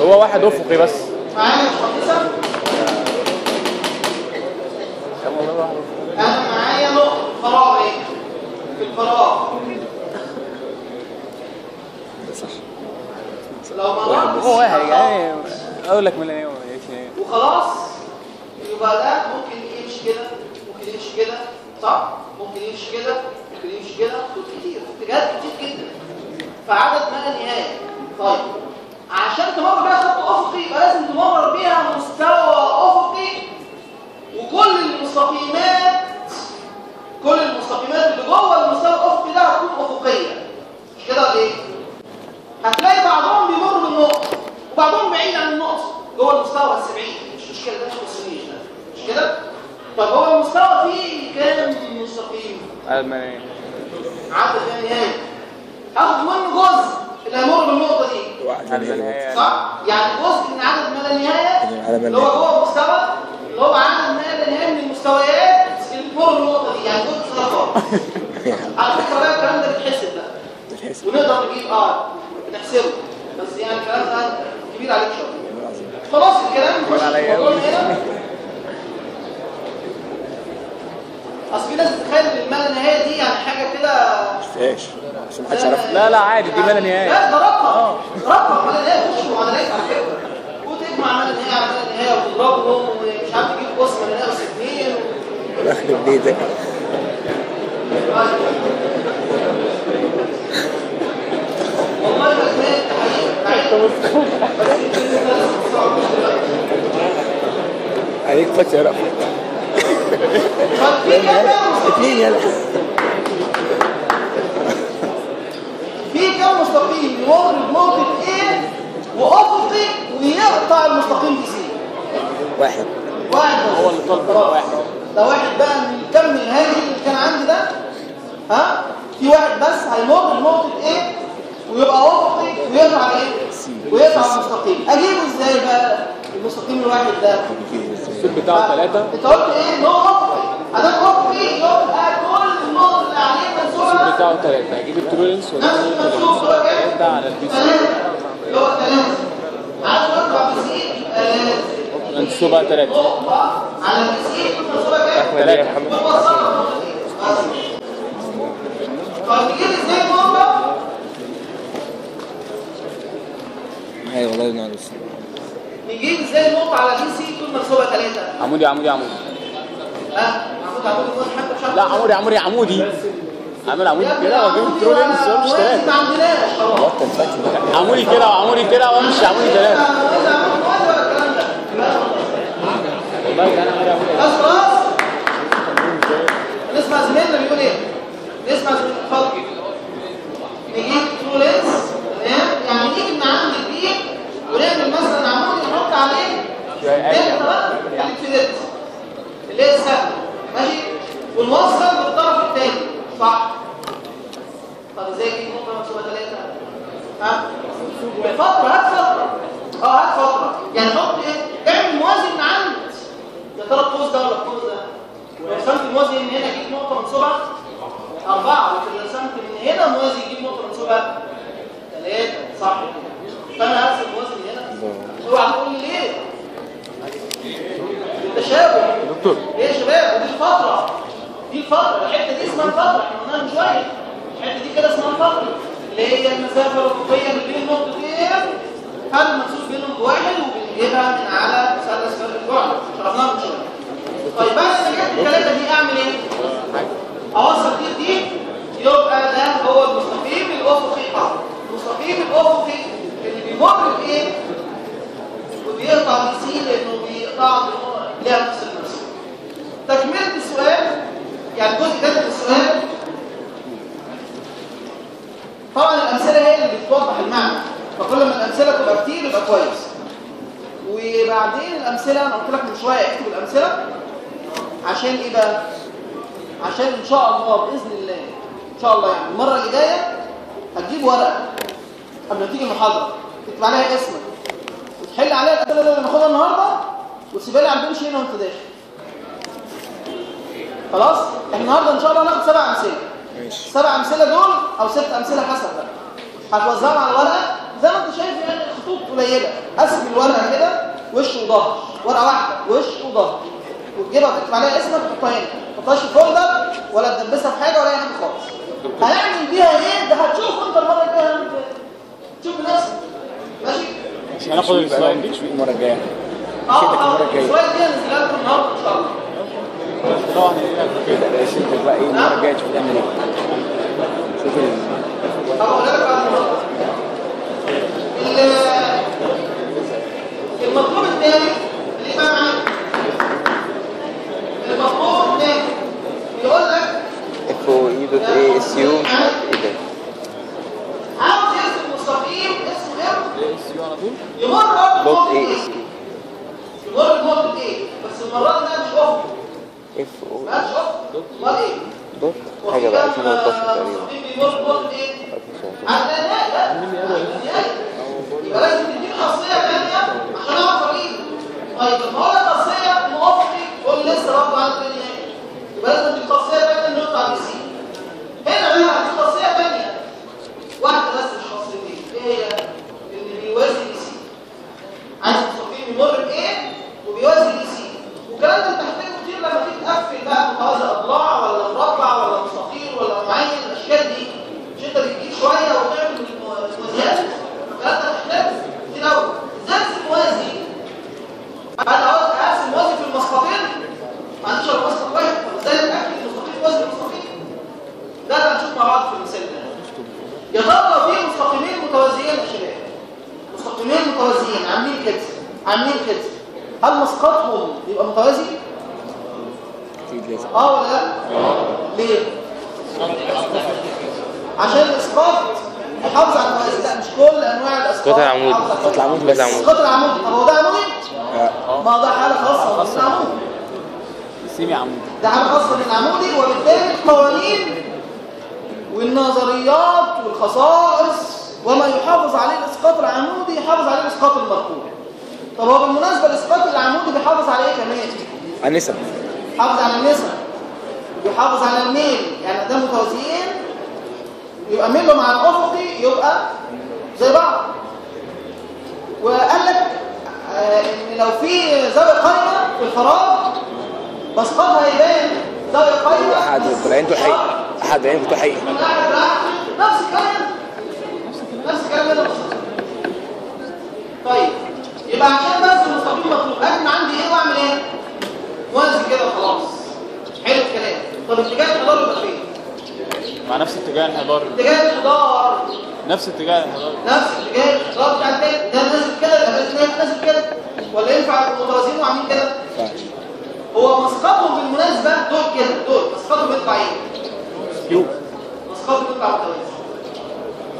هو واحد افقي بس. معايا افقي أنا معايا نقطه فراغ إيه في الفراغ لو مررت هو واحد يعني لك إيه إيه وخلاص يبقى ممكن يمشي كده ممكن يمشي كده صح ممكن يمشي كده ممكن يمشي كده كتير اتجاهات كتير جدا فعدد ما لا نهايه طيب عشان تمر بيها خط أفقي يبقى لازم تمر بيها مستوى افقي وكل المستقيمات كل المستقيمات اللي جوه المستوى الافقي ده هتكون افقيه مش كده ولا إيه هتلاقي بعضهم بيمر بالنقطه وبعضهم بعيد عن النقطه جوه المستوى بس بعيد مش مشكله ده مش مستويش ده مش كده طب هو المستوى فيه كام مستقيم عدد من إيه عدد لا نهايه هاخد منه جزء اللي هيمر بالنقطه دي عدل عدد من نهائي إيه صح يعني جزء من عدد ما لا نهايه عدد ما لا اللي هو جوه المستوى اللي هو عدد ما لا نهايه من المستويات اللي بتمر بالنقطه دي يعني جزء صغير على فكره بقى الكلام ده بيتحسب بقى الحسب ونقدر نجيب آه نحسبه بس يعني الكلام ده كبير عليك شوية خلاص الكلام نخش في عليا الموضوع أوي. هنا اصل في ناس بتتخيل ان المال النهائي دي يعني حاجة كده فيهاش عشان محدش يعرف لا لا عادي دي ما لا نهايه لا ده رقم آه. رقم مال النهائي تخش معادلات على فكره وتجمع مال النهائي على مال النهائي وتضربهم ومش عارف تجيب قسم مال النهائي بس اثنين يخرب بيتك والله ما كانت حقيقي بس يمكن انت لازم تصعب مش دلوقتي عليك فتح يا رأفت طب في كام اتنين يلا في كم مستقيم يمر بنقطة A وأفقي ويقطع المستقيم دي سي واحد واحد بس. هو اللي طالب واحد ده واحد بقى من الكم الهائل اللي كان عندي ده ها في واحد بس هيمر بنقطة A ويبقى أفقي ويقطع إيه؟ ويقطع المستقيم أجيبه إزاي بقى المستقيم الواحد ده؟ ثلاثة. انت قلت إيه؟ ان هو أفقي أدام أفقي يبقى كل النقط اللي عليه منسوبة بتاعه ثلاثة. هجيب ال true length نفس المنسوب هو كام؟ ده على ال BC اللي هو ثلاثة. عايز تطلع بسيط يبقى لازم منسوبة ثلاثة. على BC منسوبه كام؟ أحمد إيه يا محمد. طب نجيب إزاي نقطه أيوه والله ينور. نجيب إزاي النقطة على BC؟ عمودي عمودي عمودي ها مش لا عمودي عمودي عمودي عامل عمودي كده واجيب ال true length وامشي ما ثلاثة خلاص عمودي كده وعمودي كده وامشي عمودي ثلاثة بس خلاص نسمع زميلنا بيقول إيه نسمع زميلنا اتفضل نجيب true length تمام يعني نيجي من عند ال B ونعمل مثلا دلتا بقى يعني اللي هي السهله ماشي ونوصل بالطرف الثاني صح طب إزاي أجيب نقطه منسوبه ثلاثة ها فتره هات فتره آه هات فتره يعني حط إيه اعمل موازي من عند يا ترى القوس ده ولا القوس ده رسمت الموازي من هنا أجيب نقطه منسوبه أربعة لكن رسمت من هنا موازي يجيب نقطة منسوبة ثلاثة صح كده فأنا هرسم موازي من هنا اوعى تقول لي ليه؟ التشابه دكتور. إيه يا شباب ودي الفترة دي الفترة الحتة دي اسمها الفترة إحنا قلناها من شوية. الحتة دي كده اسمها الفترة اللي هي المسافة الأفقية ما بين النقطتين هل المنسوب بينهم بواحد وبنجيبها من على مثلث فرق البعد شرحناها من شوية. طيب بعد ما جبت الثلاثة دي أعمل إيه؟ أوصل دي دي. يبقى ده هو المستقيم الافقي المستقيم الافقي اللي بيمر بإيه؟ بيقطع ليها نفس المسافه تكمله السؤال يعني الجزء ده من السؤال طبعا الامثله هي اللي بتوضح المعنى فكل ما الامثله تبقى كتير يبقى كويس وبعدين الامثله أنا قلت لك من شوية اكتب الامثله عشان إيه بقى عشان ان شاء الله باذن الله ان شاء الله يعني المره اللي جاية هتجيب ورقه قبل ما تيجي المحاضره تكتب عليها اسمك وتحل عليها الاسئله اللي هناخدها النهارده لي على البنش هنا وانت داخل. خلاص؟ إحنا النهارده إن شاء الله هناخد سبع أمثلة. ماشي. السبع أمثلة دول أو ست أمثلة حسب بقى. هتوزعهم على ورقه زي ما انت شايف يعني خطوط قليلة. قسم الورقة كده. وش وظهر. ورقة واحدة. وش وظهر. وتجيبها وتكتب عليها اسمك وتحطها هنا. ما تحطهاش في folder ولا تدبسها في حاجة ولا أي حاجة خالص. هنعمل بيها إيه؟ ده هتشوف أنت المرة الجاية هنعمل إيه. تشوف بنفسك ماشي؟ مش هناخد ال slide. دي المرة الجاية. آه كده آه المرة الجاية. السلايد دي هنزلها لكم النهارده إن شاء الله. طبعا كده لا شوف بقى إيه المره الجايه تشوف تعمل إيه شوف ال- هقول لك. ال- المطلوب الثاني اللي بقى معاك المطلوب الثاني بيقول لك اف أو اي دوت اي اس يو مش عارف إيه ده؟ عاوز يرسم مستقيم اسمه ام اس يو على طول؟ يمر برضه دوت اي إيه اس يمر بنقطة إيه بس المرة دي مش افق اف أو ما مش افق امال إيه دوت حاجة بقى 2013 تقريبا مستقيم بيمر بنقطة إيه 2017 على النهاية لا يبقى لازم تديني خاصية تانية عشان اعرف أجيب طيب لما أقول لك خاصية موافقي قول لسه برضه عندي إيه يبقى لازم تديك خاصية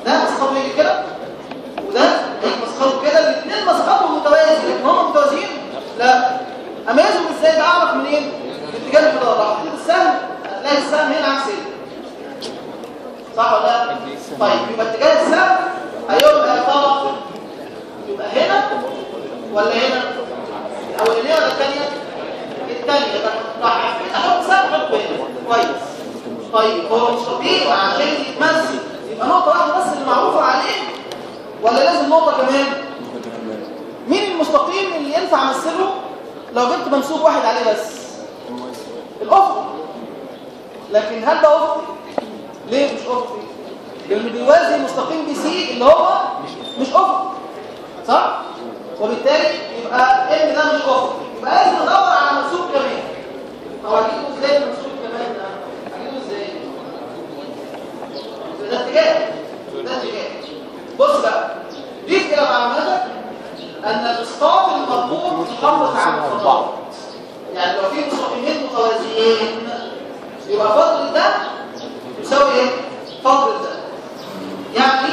ده مسقطه يجي كده؟ وده مسقطه كده الاثنين مسقطهم متوازي لكن هم متوازيين؟ لا. اميزهم إزاي أعرف منين؟ من اتجاه الحضاره لو حطيت السهم هتلاقي السهم هنا عكس هنا. صح ولا لا؟ طيب يبقى اتجاه السهم هيبقى يا ترى يبقى هنا ولا هنا؟ الاولانيه ولا الثانية الثانية راح أحط سهم احطه هنا. كويس طيب هو مستطيع عشان يتمثل يبقى نقطة واحدة بس اللي معروفة عليه. ولا لازم نقطة كمان؟ مين المستقيم اللي ينفع امثله لو جبت منسوب واحد عليه بس؟ الافق لكن هل ده افقي ليه مش افقي لأنه بيوازي مستقيم بي سي اللي هو مش افقي صح؟ وبالتالي يبقى ان ده مش افقي يبقى لازم ندور على منسوب كمان. أجيبه إزاي المنسوب كمان؟ ده اجيبه إزاي ده اتجاه ده اتجاه بص بقى ضيف إلى معلوماتك ان الاسقاط المضبوط يحافظ على الفضاء يعني لو في مستقيمين متوازيين يبقى فضل ده يساوي إيه فضل ده يعني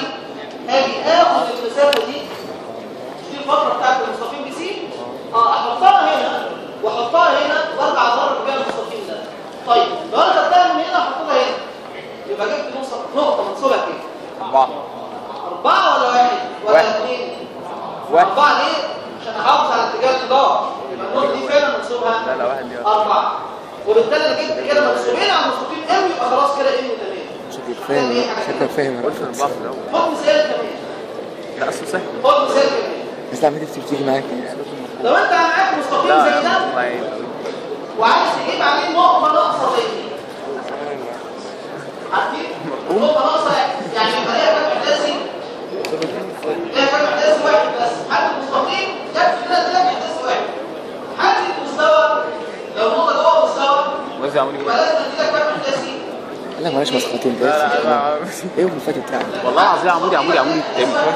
هاجي اخد المسافه دي دي الفترة بتاعت المستقيم سي آه احطها هنا واحطها هنا وارجع اضرب بيها المستقيم ده طيب لو أنا خدتها من هنا احطها هنا يبقى جبت نقطه منصوبة كده. أربعة. أربعة ولا واحد؟ ولا. اثنين؟ واحد. أربعة ليه؟ عشان أحافظ على اتجاه الإدارة. يبقى النقطة دي فعلا منسوبها لا لا واحد ليه أربعة. وبالتالي أنا جبت كده منسوبين على المستقيم قوي يبقى خلاص كده إيه تمام شكلك فاهم شكلك فاهم قلت في الأول. خد مثال كمان. لا أصل سهل. خد مثال كمان. بس لما تكتب تيجي معاك. لو أنت معاك مستقيم زي ده وعايز تجيب عليه نقطة ناقصة زي دي عارفين؟ نقطة ناقصة يعني كام إحداثي؟ ليها كام إحداثي واحد بس. حد مستقيم كده تلاقي إحداث واحد. حد مستوى لو نقطة جوه مستوى وزع عمودي يبقى لازم تديلك كام إحداثي؟ لا معلش بس لا إيه هو بتاعك؟ والله العظيم عمودي عمودي عمودي.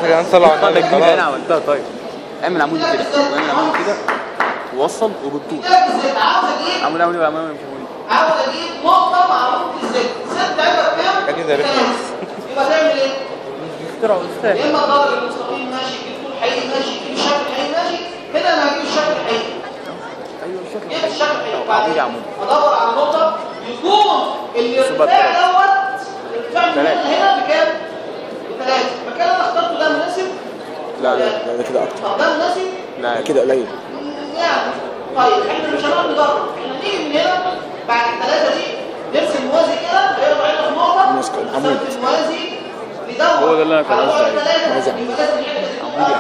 نطلع طيب عندك دي اللي أنا عملتها طيب اعمل عمودي كده. واعمل عمودي كده. ووصل وبالطول عمودي عمودي عمودي. عاوز أجيب نقطة مع نقطة الزد الزد عندك كام؟ يبقى تعمل إيه؟ يا إما الضرب المستقيم ماشي يجيب طول حقيقي ماشي يجيب الشكل الحقيقي ماشي. هنا أنا هجيب الشكل الحقيقي أيوه الشكل جيب الشكل الحقيقي عمودي بعدين عمودي أدور على نقطة. يكون الارتفاع دوت الارتفاع من هنا هنا بكام؟ بثلاثه المكان اللي أنا اخترته ده مناسب؟ لا لا لا ده كده أكتر. طب ده مناسب؟ لا كده قليل. يعني. طيب إحنا مش هنقعد ندرب إحنا نيجي من هنا بعد الثلاثه دي نرسم موازي كده هيطلع لنا في نقطه العمود. نرسم موازي ندور هو ده اللي لازم الحته دي عمودي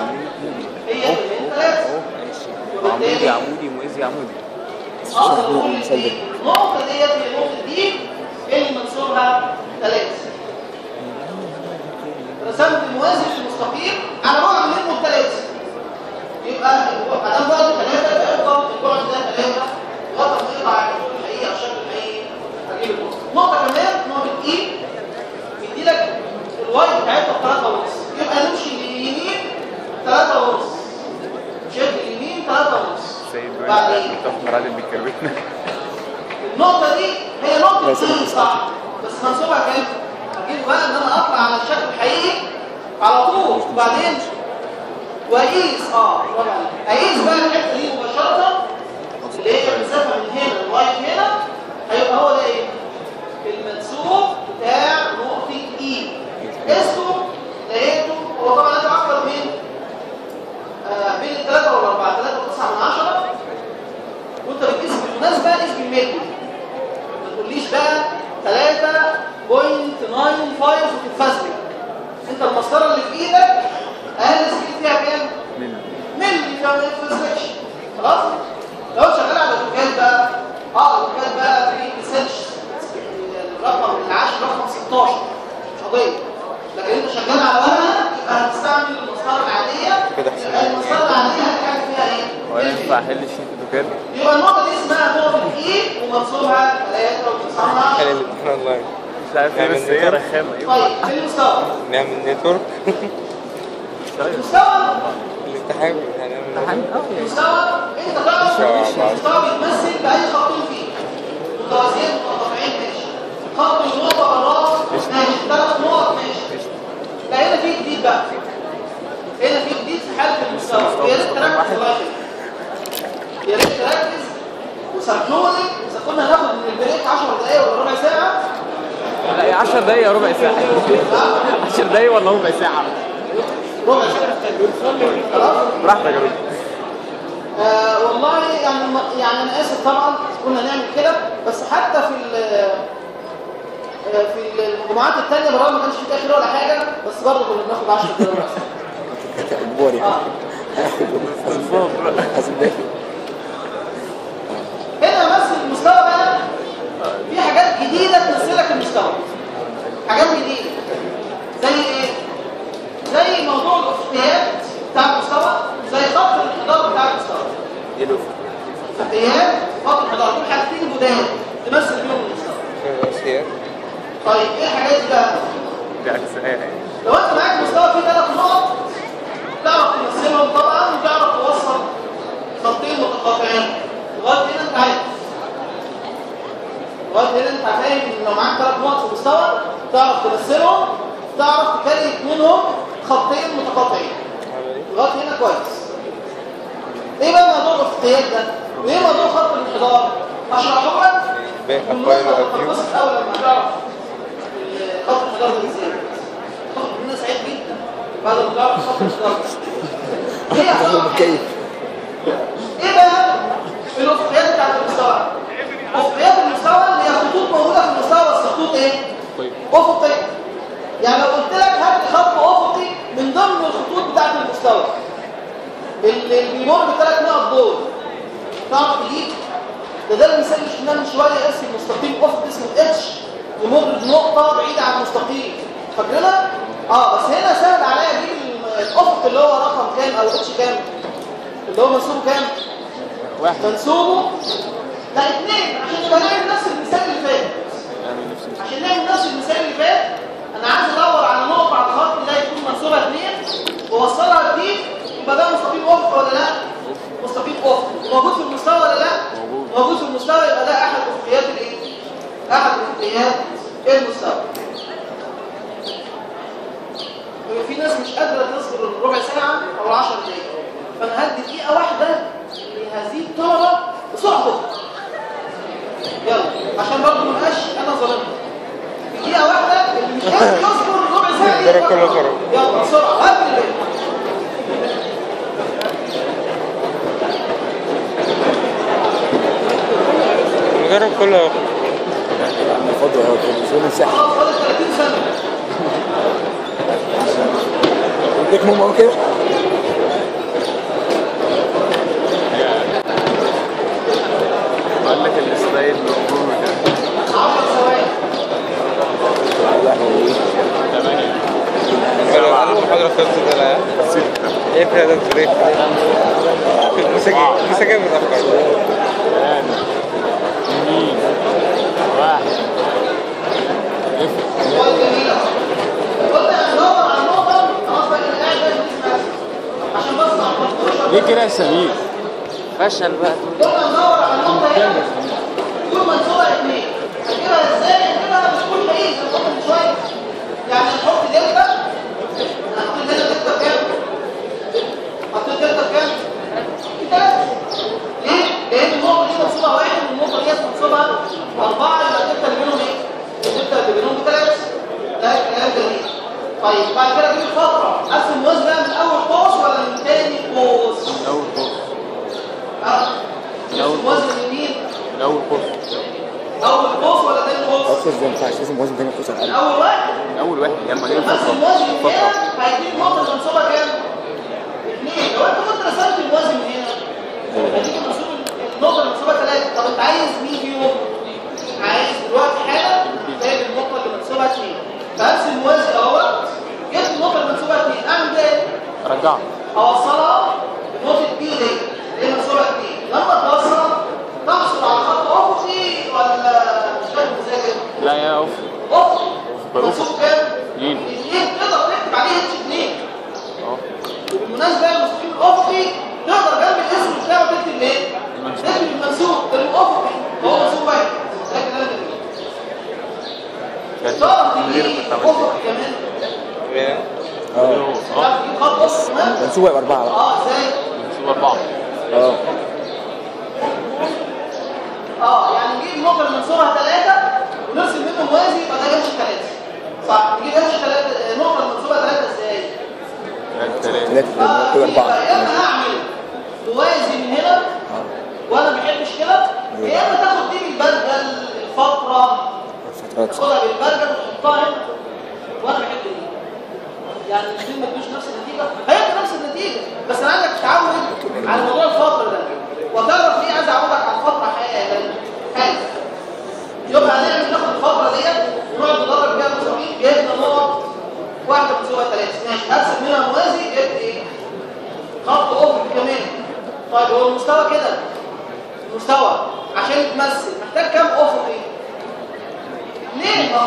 تبقى عمودي عمودي عمودي موازي عمودي ده. النقطه ديت هي نقطه دي اللي منصوبها؟ ثلاثة رسمت الموازي المستقيم على بعد منه ثلاثة يبقى ما دام بعد ثلاثة يبقى البعد ده ثلاثة وقت ما يطلع الحضور الحقيقي أو الشكل الحقيقي النقطه نقطة كمان نقطة اي بيدي لك الواي بتاعتها بثلاثه ونص. يبقى نمشي لليمين ثلاثة ونص. شد اليمين ثلاثة ونص. سيد بعدين؟ النقطة دي هي نقطة بس سين صح. بس منصوبها كام؟ هجيب بقى إن أنا اطلع على الشكل الحقيقي. على طول. وبعدين؟ وأقيس. آه. أقيس بقى الحتة دي مباشرة اللي هي المسافة من هنا لغاية هنا هيبقى هو ده إيه؟ المنسوب بتاع نقطة اي قسته لقيته هو طبعا لازم أكتر من آه بين الثلاثة والأربعة ثلاثة وتسعة من عشرة وانت بتقيس بالمناسبة قيس بالملي ما تقوليش بقى 3.95 وتتفزلك انت المسطره اللي في إيدك أقل سكيل فيها كام؟ ملي ملي فما يتفزلك خلاص؟ لو انت شغال على اوتوكاد بقى آه اوتوكاد بقى في ريسيرش الرقم العاشر رقم 16 مش قضية. لكن أنت شغال على ورقة يبقى هتستعمل المسطره العادية. كده. يبقى المسطره العادية هتحل فيها إيه؟ ولا ينفع أحل شيت اوتوكاد يبقى النقطة دي اسمها نقطة الاي ومنصوبها 3 وتسعة كان الامتحان اونلاين مش عارف إيه نعمل بس هي. رخامة. إيه طيب في المستوى نعمل نتورك. المستوى الامتحان هنعمل المستوى انت تعرف مش ان مع بعض. المستوى بيتمثل باي خطين فيه متوازيين متقاطعين ماشي خط من نقطه براس ماشي ثلاث نقط ماشي لا هنا في جديد بقى هنا في جديد في حاله المستوى يا ريت تركز. يا ريت تركز وسامحوني اذا كنا هناخد من ال break 10 دقايق ولا ربع ساعة لا هي 10 دقايق ربع ساعه 10 دقايق ولا ربع ساعة ربع براحتك يا آه والله يعني يعني أنا آسف طبعا كنا نعمل كده بس حتى في آه، في المجموعات الثانية بالرغم ما كانش في تأخير ولا حاجة بس برضه كنا بناخد 10 دقايق بس اجباري ده هنا مثل المستوى بقى في حاجات جديدة تمثلك المستوى. حاجات جديدة. زي إيه؟ زي موضوع الافقيات بتاع المستوى زي خط الانحدار بتاع المستوى. إيه ده؟ افقيات خط الانحدار دول حاجتين جداد تمثل بيهم المستوى. طيب إيه الحاجات دي بقى؟ يعني لو انت معاك مستوى فيه ثلاث نقط تعرف تمثلهم طبعا وتعرف توصل خطين متقاطعين لغاية هنا انت عارف. لغاية هنا انت فاهم إن لو معاك ثلاث نقط في مستوى تعرف تمثلهم تعرف تكريت منهم خطين متقاطعين. لغاية هنا كويس. إيه بقى موضوع الافقيات ده؟ وإيه موضوع خط الانحدار؟ اشرحه لك. هتتبسط أول لما تعرف خط الانحدار ده إزاي؟ مننا سعيد جدا. بعد ما تعرف خط الانحدار [laughs] كيف؟ إيه بقى؟ الافقيات بتاعت المستوى. افقيات المستوى اللي هي خطوط موجودة في المستوى بس خطوط إيه؟ افقيه يعني لو قلت لك هات خط افقي من ضمن الخطوط بتاعت المستوى. اللي بيمر بالثلاث نقط دول. تعرف تجيب ده ده المثال اللي شفناه من شوية ارسم مستقيم افق اسمه إتش. يمر بنقطه بعيدة عن المستقيم. فاكرينها؟ آه بس هنا سهل عليا أجيب الافق اللي هو رقم كام أو إتش كام؟ اللي هو منسوبه كام؟ واحد. منسوبه؟ لا اثنين عشان نبقى نعمل نفس المثال اللي فات. عشان نعمل نفس المثال اللي فات. اقصد زي ما ينفعش لازم وزن تاني الاقل أول واحد. أول واحد. الوزن من فتره هنا هيديك نقطة منصوبة كام؟ اثنين لو أنت كنت رسمت الوزن من هنا هديك المنسوب النقطة المنسوبه ثلاثة طب أنت عايز مين فيهم؟ عايز دلوقتي حالا جايب النقطة اللي منسوبها اثنين فارسم موازي اهو جبت النقطة اللي منسوبها اثنين أعمل إيه رجعها أوصلها بنقطه بي دي اللي منسوبه اثنين لما توصل تحصل على خط افقي ولا مش فاهم إزاي كده لا يا اوف افقي بأفقي. منسوب كام؟ اتنين. اثنين تقدر تكتب عليه H اثنين آه وبالمناسبه المستقيم الافقي تقدر جنب الاسم بتاعه تكتب إيه؟ المنسوب. تكتب المنسوب ده الافقي هو منسوب واحد لكن أنا كانت كنت عملت إيه آه يبقى اربعه بقى. آه إزاي؟ أربعة. آه. آه يعني نجيب النقطه المنسوبه ثلاثة ونرسم منه موازي يبقى ده ثلاثة صح. نجيب ثلاثة النقطه المنسوبه ثلاثة إزاي؟ ثلاثة أربعة. يا أما أعمل موازي من هنا وأنا ما بحبش كده يا أما تاخد دي بالبرجل الفترة تاخدها بالبرجل هنا وأنا بحب دي. يعني الاثنين ما تدوش نفس النتيجة؟ هي نفس النتيجة بس أنا عايزك تتعود على موضوع الفترة ده. وتعرف ليه عايز أعودك على الفترة حاجة حاجة. يبقى هنعمل ناخد الفترة ديت ونقعد ندرب بيها المصابين جبنا نقط واحدة بتساوي ثلاثة ماشي. هرسم منها موازي جبت إيه؟ خط افق كمان. طيب هو المستوى كده. المستوى عشان يتمثل. محتاج كام افقي؟ ليه؟ ما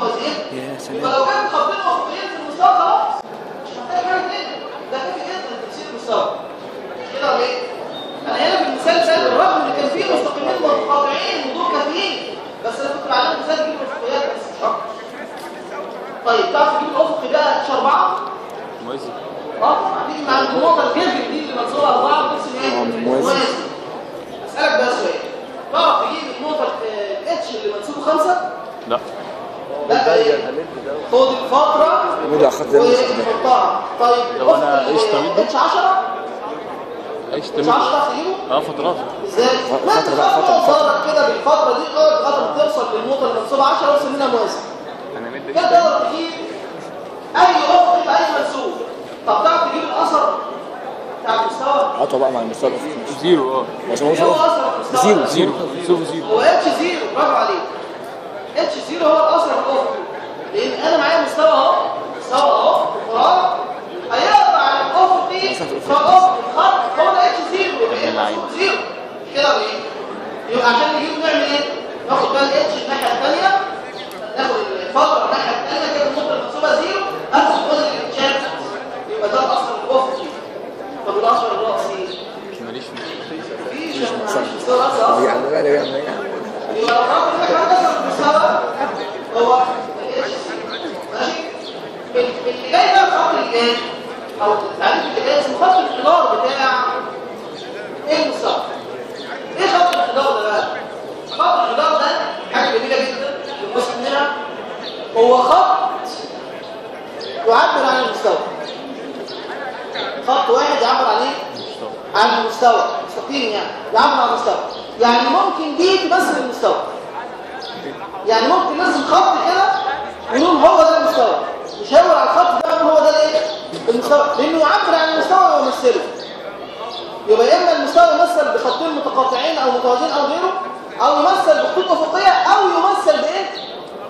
موازيين يا سلام. يبقى لو كان خطين في المستوى خلاص مش محتاج حاجة تاني ده كافي جدا لتفسير المستوى كده ولا إيه؟ أنا هنا في المثال ده بالرغم ان كان فيه مستقيمين متقاطعين ودول كافيين بس أنا كنت بعلم مثال بس مش أكتر طيب تعرف تجيب الافقي ده اتش 4 موازي آه مع النقطه الجذر دي اللي منصوبه اربعه بترسم إيه؟ آه، موازي. أسألك بقى سؤال تعرف تجيب النقطة ال H اللي منسوبه خمسة؟ لا. لا إيه؟ خد الفترة وحطها طيب لو أنا قشطة منه؟ H 10 عيش H تمام 10 تعرف تجيبه؟ آه فترات. إزاي؟ أنت بقى، فترة، خطوه قصادك كده بالفترة دي لغايه لغايه ما توصل للنقطه المنسوبه 10 وارسم منها موازي. أنا مد كده تقدر تجيب أي افق باي منسوب. طب تعرف تجيب الأثر؟ بتاع المستوى عطوا بقى مع المستوى zero آه. عشان هو zero zero zero zero هو H zero برافو عليك. H zero هو الاثر الافقي لأن أنا معايا مستوى أهو مستوى أهو فراغ هيقطع عن الافقي فالافق الخط هو ده H zero. يبقى. المفروض zero. كده ولا إيه؟ يبقى عشان نجيب نعمل إيه؟ ناخد بقى ال H الناحية الثانية ناخد الفترة الناحية الثانية كده النقطه المنسوبه zero. هاخد جزء الإتشات. يبقى ده الاثر الافقي طب الاثر الرأسي. ماليش مستوى راسي أصلا يعني بقى يعني هو ماشي اللي جاي بقى الخط اللي جاي أو التعريف اللي جاي اسمه خط الحضار بتاع المستوى إيه خط الحضار ده بقى خط الحضار ده حاجة جميله جدا بنبص منها هو خط يعبر عن المستوى. خط واحد. عن المستوى مستقيم يعني يعبر عن المستوى. يعني ممكن دي تمثل المستوى يعني ممكن نرسم خط كده ونقول هو ده المستوى. نشاور على الخط ده ونقول هو ده الايه؟ المستوى. لأنه يعبر عن المستوى ويمثله يبقى يا إما المستوى يمثل بخطين متقاطعين أو متوازيين أو غيره أو يمثل بخطوط افقيه أو يمثل بإيه؟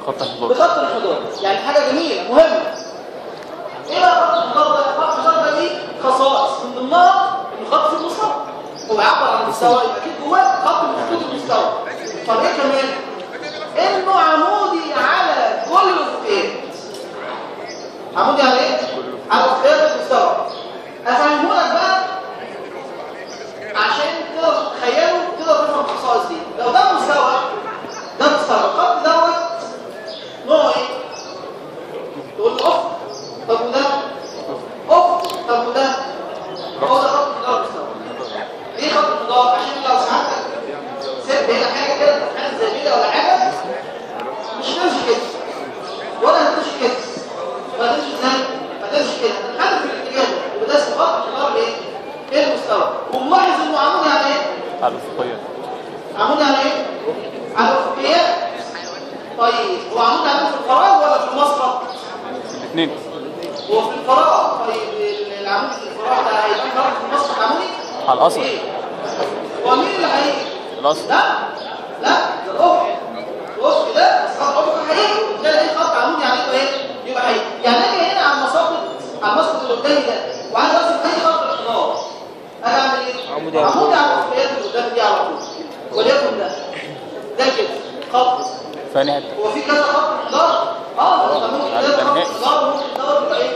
خط الحضور. بخط الحضور. يعني حاجة جميلة مهمة. إيه بقى خط الحضور؟ ده خط الحضور ليه خصائص. من ضمنها خط في المستوى. هو بيعبر عن المستوى. يبقى أكيد جواه خط من خطوط المستوى. طب إيه كمان؟ انه عمودي على كل الافقيات عمودي على إيه؟ على افقيات المستوى. افهمه لك بقى؟ عشان تقدر تتخيله تقدر تفهم الخصائص دي. لو ده مستوى ده مستوى. الخط دوت نوعه إيه؟ تقول له افق طب وده؟ افق طب وده؟ هو خط الحضار مستوى ليه خط الحضار عشان لو ساعتك سبت هنا حاجة كده حاجة زي كده ولا حاجة مش هتمشي كده ولا هتمشي كده. ولا هتمشي إزاي هتمشي كده. هتتحدد في الاتجاه ده. يبقى ده اسمه خط الحضار إيه إيه المستوى؟ وملاحظ إنه عمودي على إيه؟ على الفقية عمودي على إيه؟ على الافقيات طيب هو عمودي عليه في الفراغ ولا في المسقط الاثنين. هو في الفراغ طيب ال- العمود الفراغ ده هيبقى خط في المسقط عمودي؟ على الأصل. إيه؟ هو مين اللي هيجي؟ الأصل. لا. لا. الافق الافق ده خط افق حقيقي اي خط عمودي عليه يبقى إيه؟ يبقى حقيقي. يعني أجي هنا على المساقط على المسقط اللي قدامي ده وعايز ارسم أي خط انحدار أجي أعمل إيه؟ عمودي على الافقيات اللي قدامي دي على طول. وليكن ده. ده كده. خط. ثاني حتة. هو في كذا خط انحدار آه ده ممكن عارف ده ده خط. انحدار وممكن انحدار يبقى إيه؟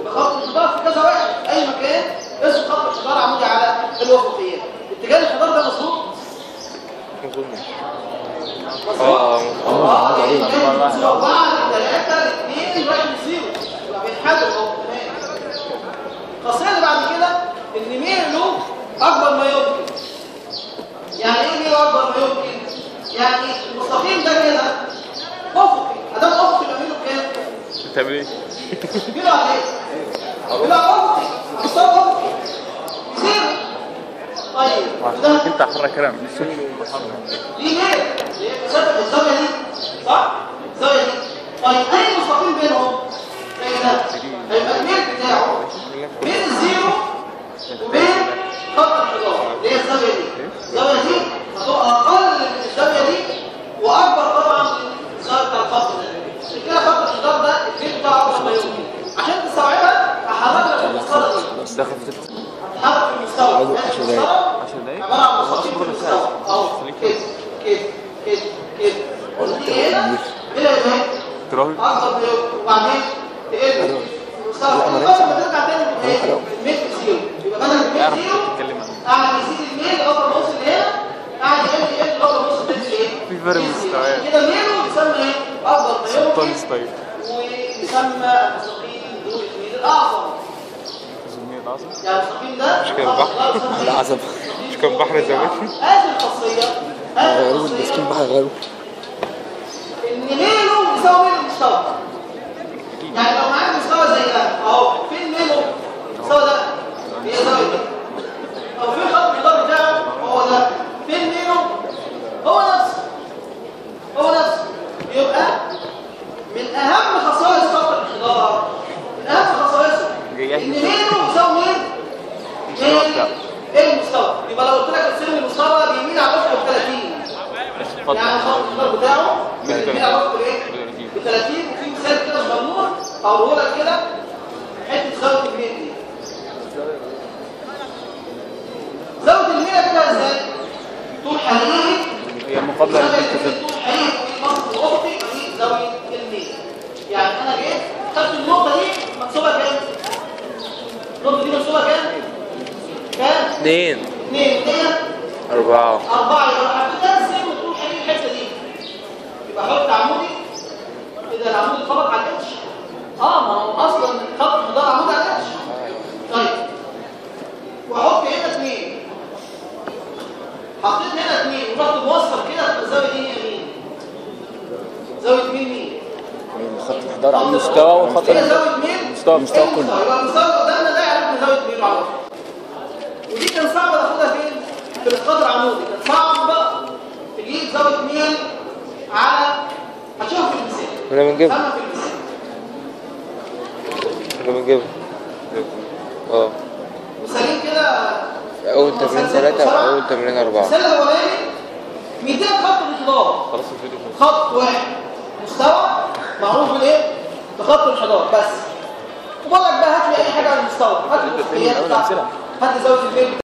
يبقى خط انحدار في كذا واحد. في أي مكان اسمه خط انحدار عمودي على الافقيات اتجاه الانحدار ده مظبوط؟ آه آه الخاصية اللي بعد كده ان ميله اكبر ما يمكن يعني إيه ميله اكبر ما يمكن يعني المستقيم ده كده افقي ادام افقي يبقى ميله بكام بتعمل إيه؟ ميله على إيه على افقي مستوى افقي زيرو طيب. انت حرك كلام. ليه؟ ليه مسافة الزاوية دي صح؟ الزاوية دي طيب أي مستقيم بينهم؟ زي ده هيبقى الميل بتاعه بين ال zero وبين خط انحدار اللي هي الزاوية دي الزاوية دي هتبقى أقل من الزاوية دي وأكبر طبعا من الزاوية بتاع الخط ده عشان كده خط انحدار ده الميل بتاعه يمكن عشان تستوعبها هحرك لك المسطرة دي هحرك المستوى. عايزه يعني 10 دقايق. المسطرة 10 دقايق؟ عبارة عن في المستوى. اهو كده. كده كده كده ودي هنا هنا تراوي اكبر ما يمكن وبعدين تقل. المستوى لا، ما كل نمشي. ما ترجع تاني. الميل زيرو يبقى بدل اعرف زيرو قاعد يزيد الميل لغايه ما يوصل لهنا. قاعد يقل يقل لغايه ما يوصل لايه في فرق مستويات. كده ميله يسمى إيه؟ يمكن ستايل. ويسمى المستقيم ذو الميل الأعظم. ده مش كده البحر؟ العظم مش كان بحر زمان؟ هذه الخاصية هذه غيروه المسكين بحر غيروه إن ميله يساوي ميل المستوى يعني